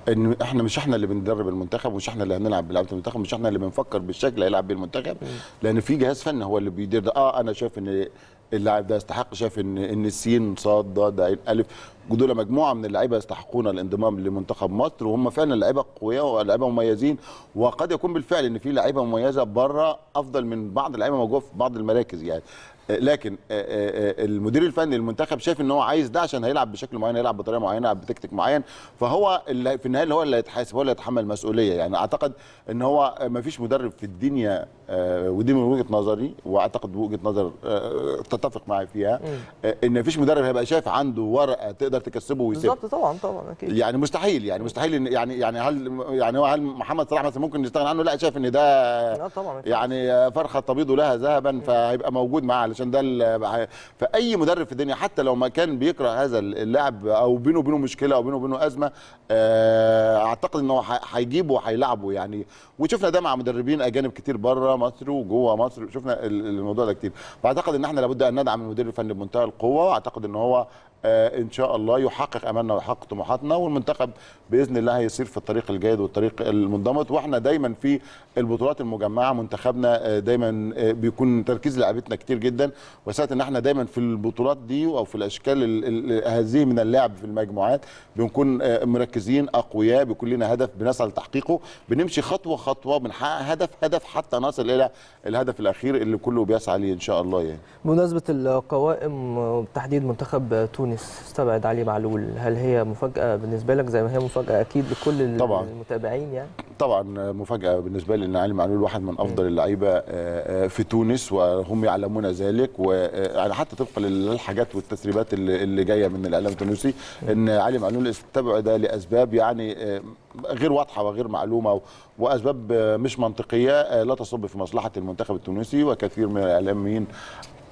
إن إحنا مش إحنا اللي بندرب المنتخب ومش إحنا اللي هنلعب بلعبه المنتخب مش إحنا اللي بنفكر بالشكل اللي هيلعب بيه المنتخب لأن في جهاز فني هو اللي بيدير ده. آه أنا شايف إن اللاعب ده يستحق شايف إن إن السين صاد ضاد عين الف دول مجموعة من اللعيبة يستحقون الانضمام لمنتخب مصر وهم فعلا لعيبة قوية ولاعيبه مميزين وقد يكون بالفعل إن في لعيبة مميزة بره أفضل من بعض اللعيبة موجودة في بعض المراكز يعني. آه، لكن آه، آه، المدير الفني للمنتخب شايف إن هو عايز ده عشان هيلعب بشكل معين هيلعب بطريقة معينة يلعب بتكتيك معين فهو اللي في النهاية اللي هو اللي هيتحاسب هو اللي هيتحمل مسؤوليه يعني أعتقد إن هو ما فيش مدرب في الدنيا آه، ودي من وجهة نظري وأعتقد وجهة نظر آه، تتفق معي فيها آه، إن ما فيش مدرب هيبقى شايف عنده ورقة تقدر تكسبه ويسيبها. بالظبط طبعا طبعا أكيد. يعني مستحيل يعني مستحيل إن يعني يعني هل يعني هو هل محمد صلاح مثلا ممكن نستغنى عنه؟ لا شايف إن ده طبعا. يعني فرخة تبيض لها ذهبا فهيبقى موجود معاه علشان ده ال- فاي مدرب في الدنيا حتى لو ما كان بيكره هذا اللاعب أو بينه وبينه مشكلة أو بينه وبينه أزمة آه، أعتقد ان هو هيجيبه وهيلعبه يعني. وشفنا ده مع مدربين أجانب كتير بره مصر وجوه مصر شفنا ال- الموضوع ده كتير. فأعتقد إن إحنا لابد أن ندعم المدير الفني بمنتهى القوة وأعتقد إن هو إن شاء الله يحقق امالنا ويحقق طموحاتنا والمنتخب بإذن الله هيسير في الطريق الجيد والطريق المنضبط وإحنا دايما في البطولات المجمعة منتخبنا آه، دايما آه، بيكون تركيز لعبتنا كتير جدا. وساعات إن إحنا دايما في البطولات دي أو في الأشكال ال- ال- هذه من اللعب في المجموعات بنكون آه، مركزين أقوياء بيكون لنا هدف بنسعى لتحقيقه بنمشي خطوة خطوة بنحقق هدف هدف حتى نصل إلى الهدف الأخير اللي كله بيسعى ليه إن شاء الله يعني. بمناسبة القوائم وبتحديد منتخب تونس استبعد علي معلول هل هي مفاجأة بالنسبة لك زي ما هي مفاجأة أكيد لكل طبعاً. المتابعين يعني طبعا مفاجأة بالنسبة لي إن علي معلول واحد من أفضل اللعيبة آه، آه، في تونس وهم يعلمون ذلك ويعني حتى طبقا للحاجات والتسريبات اللي جاية من الإعلام التونسي إن علي معلول استبعد لأسباب يعني آه، غير واضحة وغير معلومة وأسباب آه، مش منطقية آه، لا تصب في مصلحة المنتخب التونسي وكثير من الإعلاميين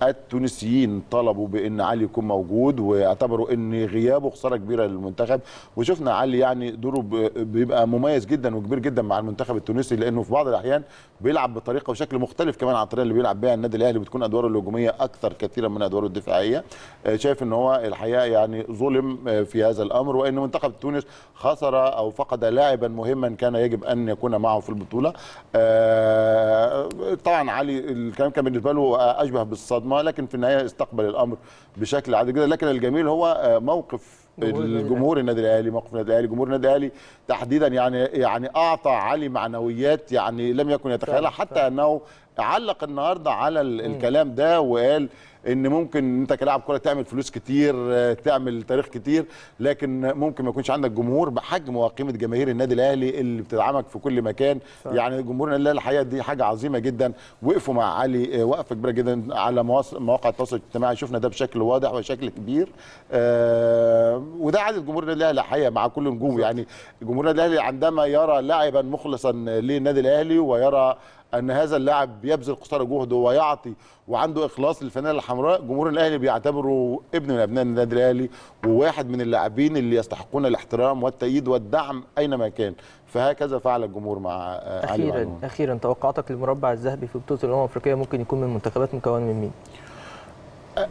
التونسيين طلبوا بأن علي يكون موجود واعتبروا أن غيابه خسارة كبيرة للمنتخب. وشفنا علي يعني دوره بيبقى مميز جدا وكبير جدا مع المنتخب التونسي لأنه في بعض الأحيان بيلعب بطريقة وشكل مختلف كمان عن الطريقة اللي بيلعب بيها النادي الأهلي بتكون أدواره الهجومية أكثر كثيرا من أدواره الدفاعية. آه، شايف إن هو الحقيقة يعني ظلم آه، في هذا الأمر وإن منتخب تونس خسر أو فقد لاعبا مهما كان يجب أن يكون معه في البطولة. آه، طبعا علي الكلام كان بالنسبة له أشبه بالصدمة. لكن في النهاية استقبل الأمر بشكل عادي جدا. لكن الجميل هو آه، موقف الجمهور النادي الأهلي موقف النادي الأهلي. جمهور النادي الأهلي تحديدا يعني يعني أعطى علي معنويات يعني لم يكن يتخيلها حتى أنه علق النهارده على ال- الكلام ده وقال إن ممكن أنت كلاعب كرة تعمل فلوس كتير آه، تعمل تاريخ كتير لكن ممكن ما يكونش عندك جمهور بحجم وقيمه جماهير النادي الأهلي اللي بتدعمك في كل مكان. يعني جمهور النادي الأهلي الحقيقة دي حاجة عظيمة جدا. وقفوا مع علي آه، وقفه كبيرة جدا على مواقع التواصل الاجتماعي. شفنا ده بشكل واضح وشكل كبير. آه، وده عاده جمهور النادي الأهلي الحقيقة مع كل نجوم. يعني جمهور النادي الأهلي عندما يرى لاعبا مخلصا للنادي الأهلي ويرى أن هذا اللاعب بيبذل قصارى جهده ويعطي وعنده إخلاص للفانيله الحمراء جمهور الأهلي بيعتبره ابن من ابناء النادي الأهلي وواحد من اللاعبين اللي يستحقون الاحترام والتأييد والدعم أينما كان فهكذا فعل الجمهور مع آه، علي أخيرا معلول. أخيرا توقعاتك للمربع الذهبي في بطولة الأمم الأفريقية ممكن يكون من منتخبات مكونة من مين؟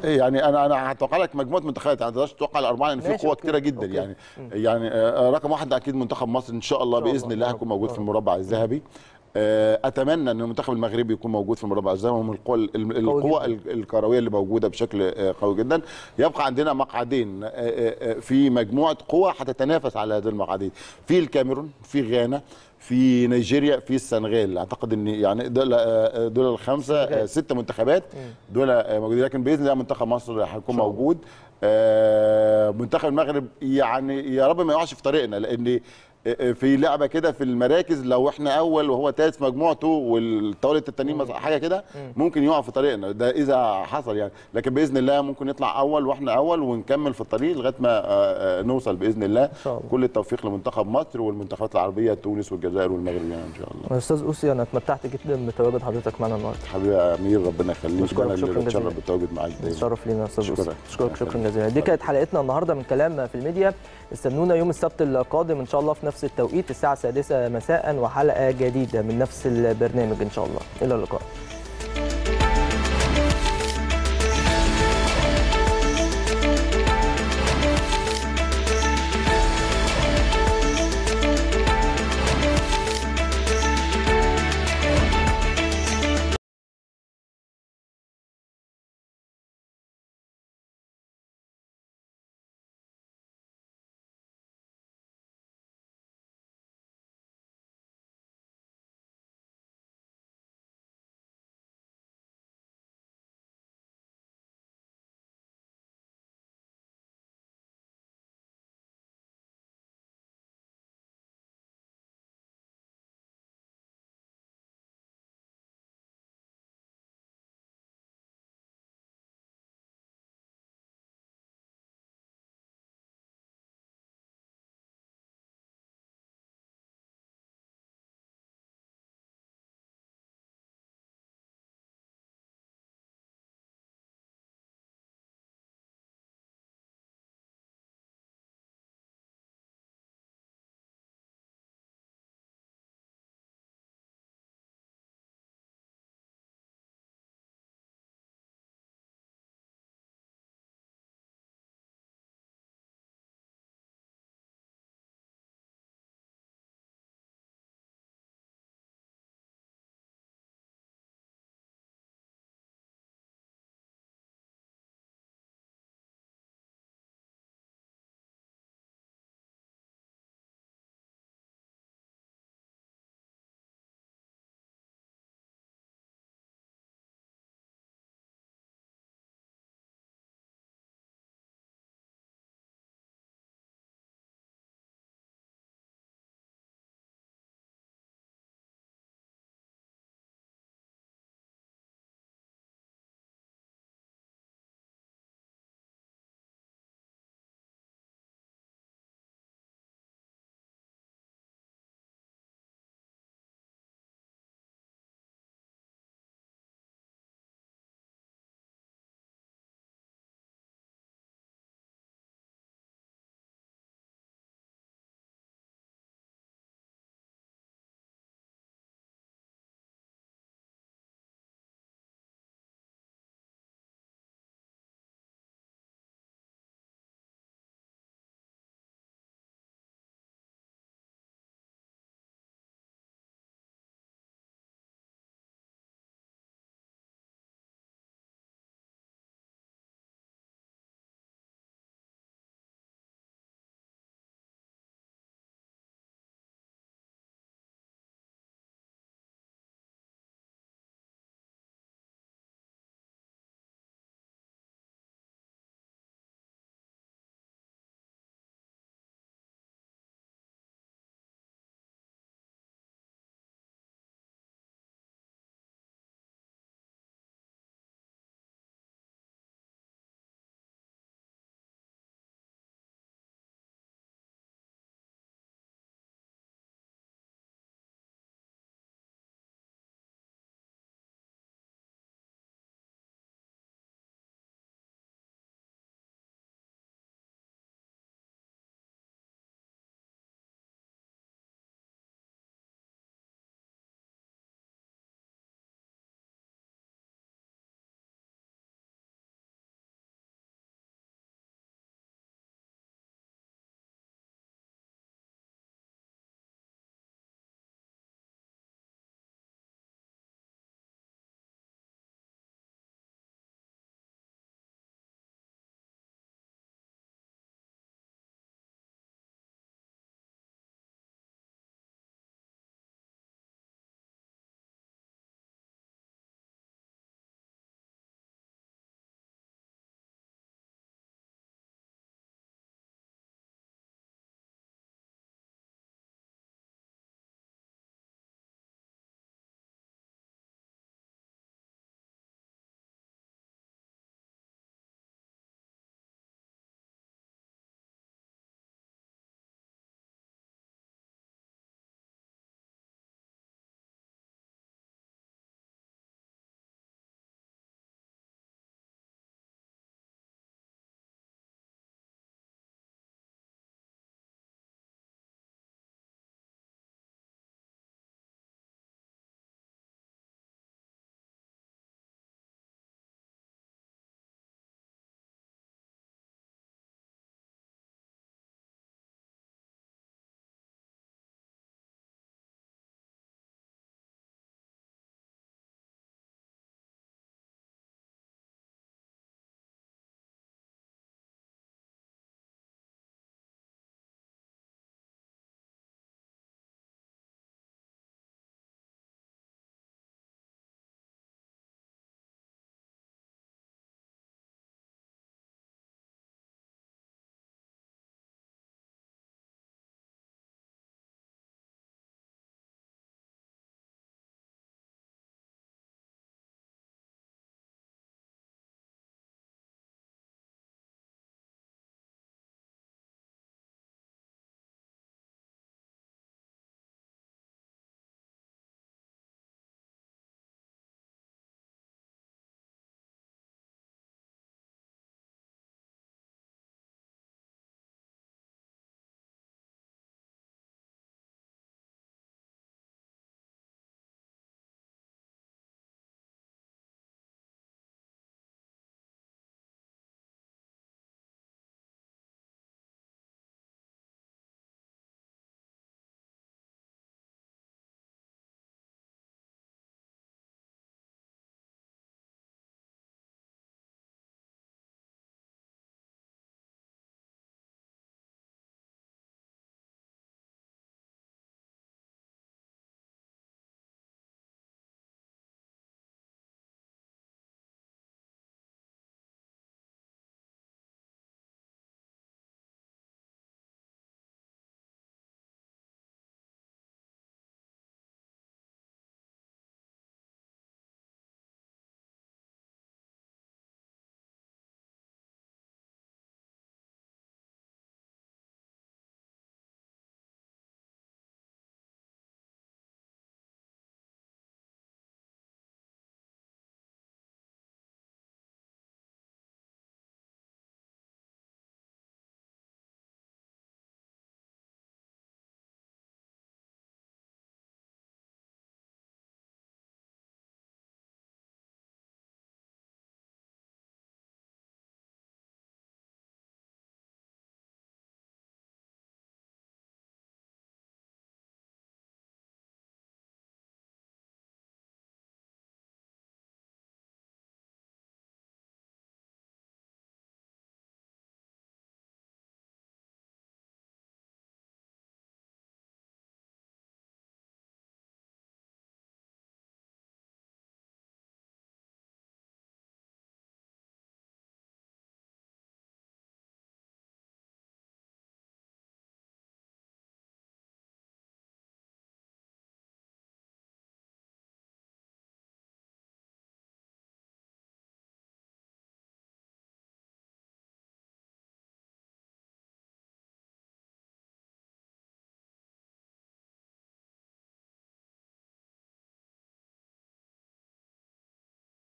يعني أنا أنا هتوقع لك مجموعة منتخبات يعني ما تقدرش تتوقع الأربعة لأن في قوة كتيرة جدا أوكي. يعني يعني آه، رقم واحد أكيد منتخب مصر إن شاء الله بإذن الله، هيكون موجود في رب. المربع الذهبي آه، أتمنى أن المنتخب المغربي يكون موجود في المربع الذهبي ومن القوى ال- القوى ال- الكروية اللي موجودة بشكل آه، قوي جدا. يبقى عندنا مقعدين آه، آه، آه، في مجموعة قوى هتتنافس على هذه المقعدين. في الكاميرون في غانا في نيجيريا في السنغال. أعتقد إن يعني دول آه، دول الخمسة آه،. ست منتخبات دول آه، موجودين. لكن بإذن الله منتخب مصر هيكون. موجود. آه، منتخب المغرب يعني يا رب ما يقعش في طريقنا لأن في لعبة كده في المراكز لو إحنا أول وهو ثالث مجموعته والطاوله التانيين حاجة كده ممكن يقع في طريقنا. ده إذا حصل يعني. لكن بإذن الله ممكن يطلع أول وإحنا أول ونكمل في الطريق لغاية ما آه، آه، نوصل بإذن الله. شاء الله. كل التوفيق لمنتخب مصر والمنتخبات العربية تونس والجزائر والمغرب يعني إن شاء الله. أستاذ أوسي أنا اتمتعت جدا بتواجد حضرتك معنا النهارده. حبيبي يا أمير ربنا يخليك. شكراً اللي جزيلاً. بالتواجد معاك. دايما شرف لينا يا أستاذ شكراً. اوسي شكرا شكراً. جزيلا. دي كانت حلقتنا النهارده من كلام في الميديا. استنونا يوم السبت القادم إن شاء الله في نفس التوقيت. الساعة السادسة مساء وحلقة جديدة من نفس البرنامج إن شاء الله. إلى اللقاء.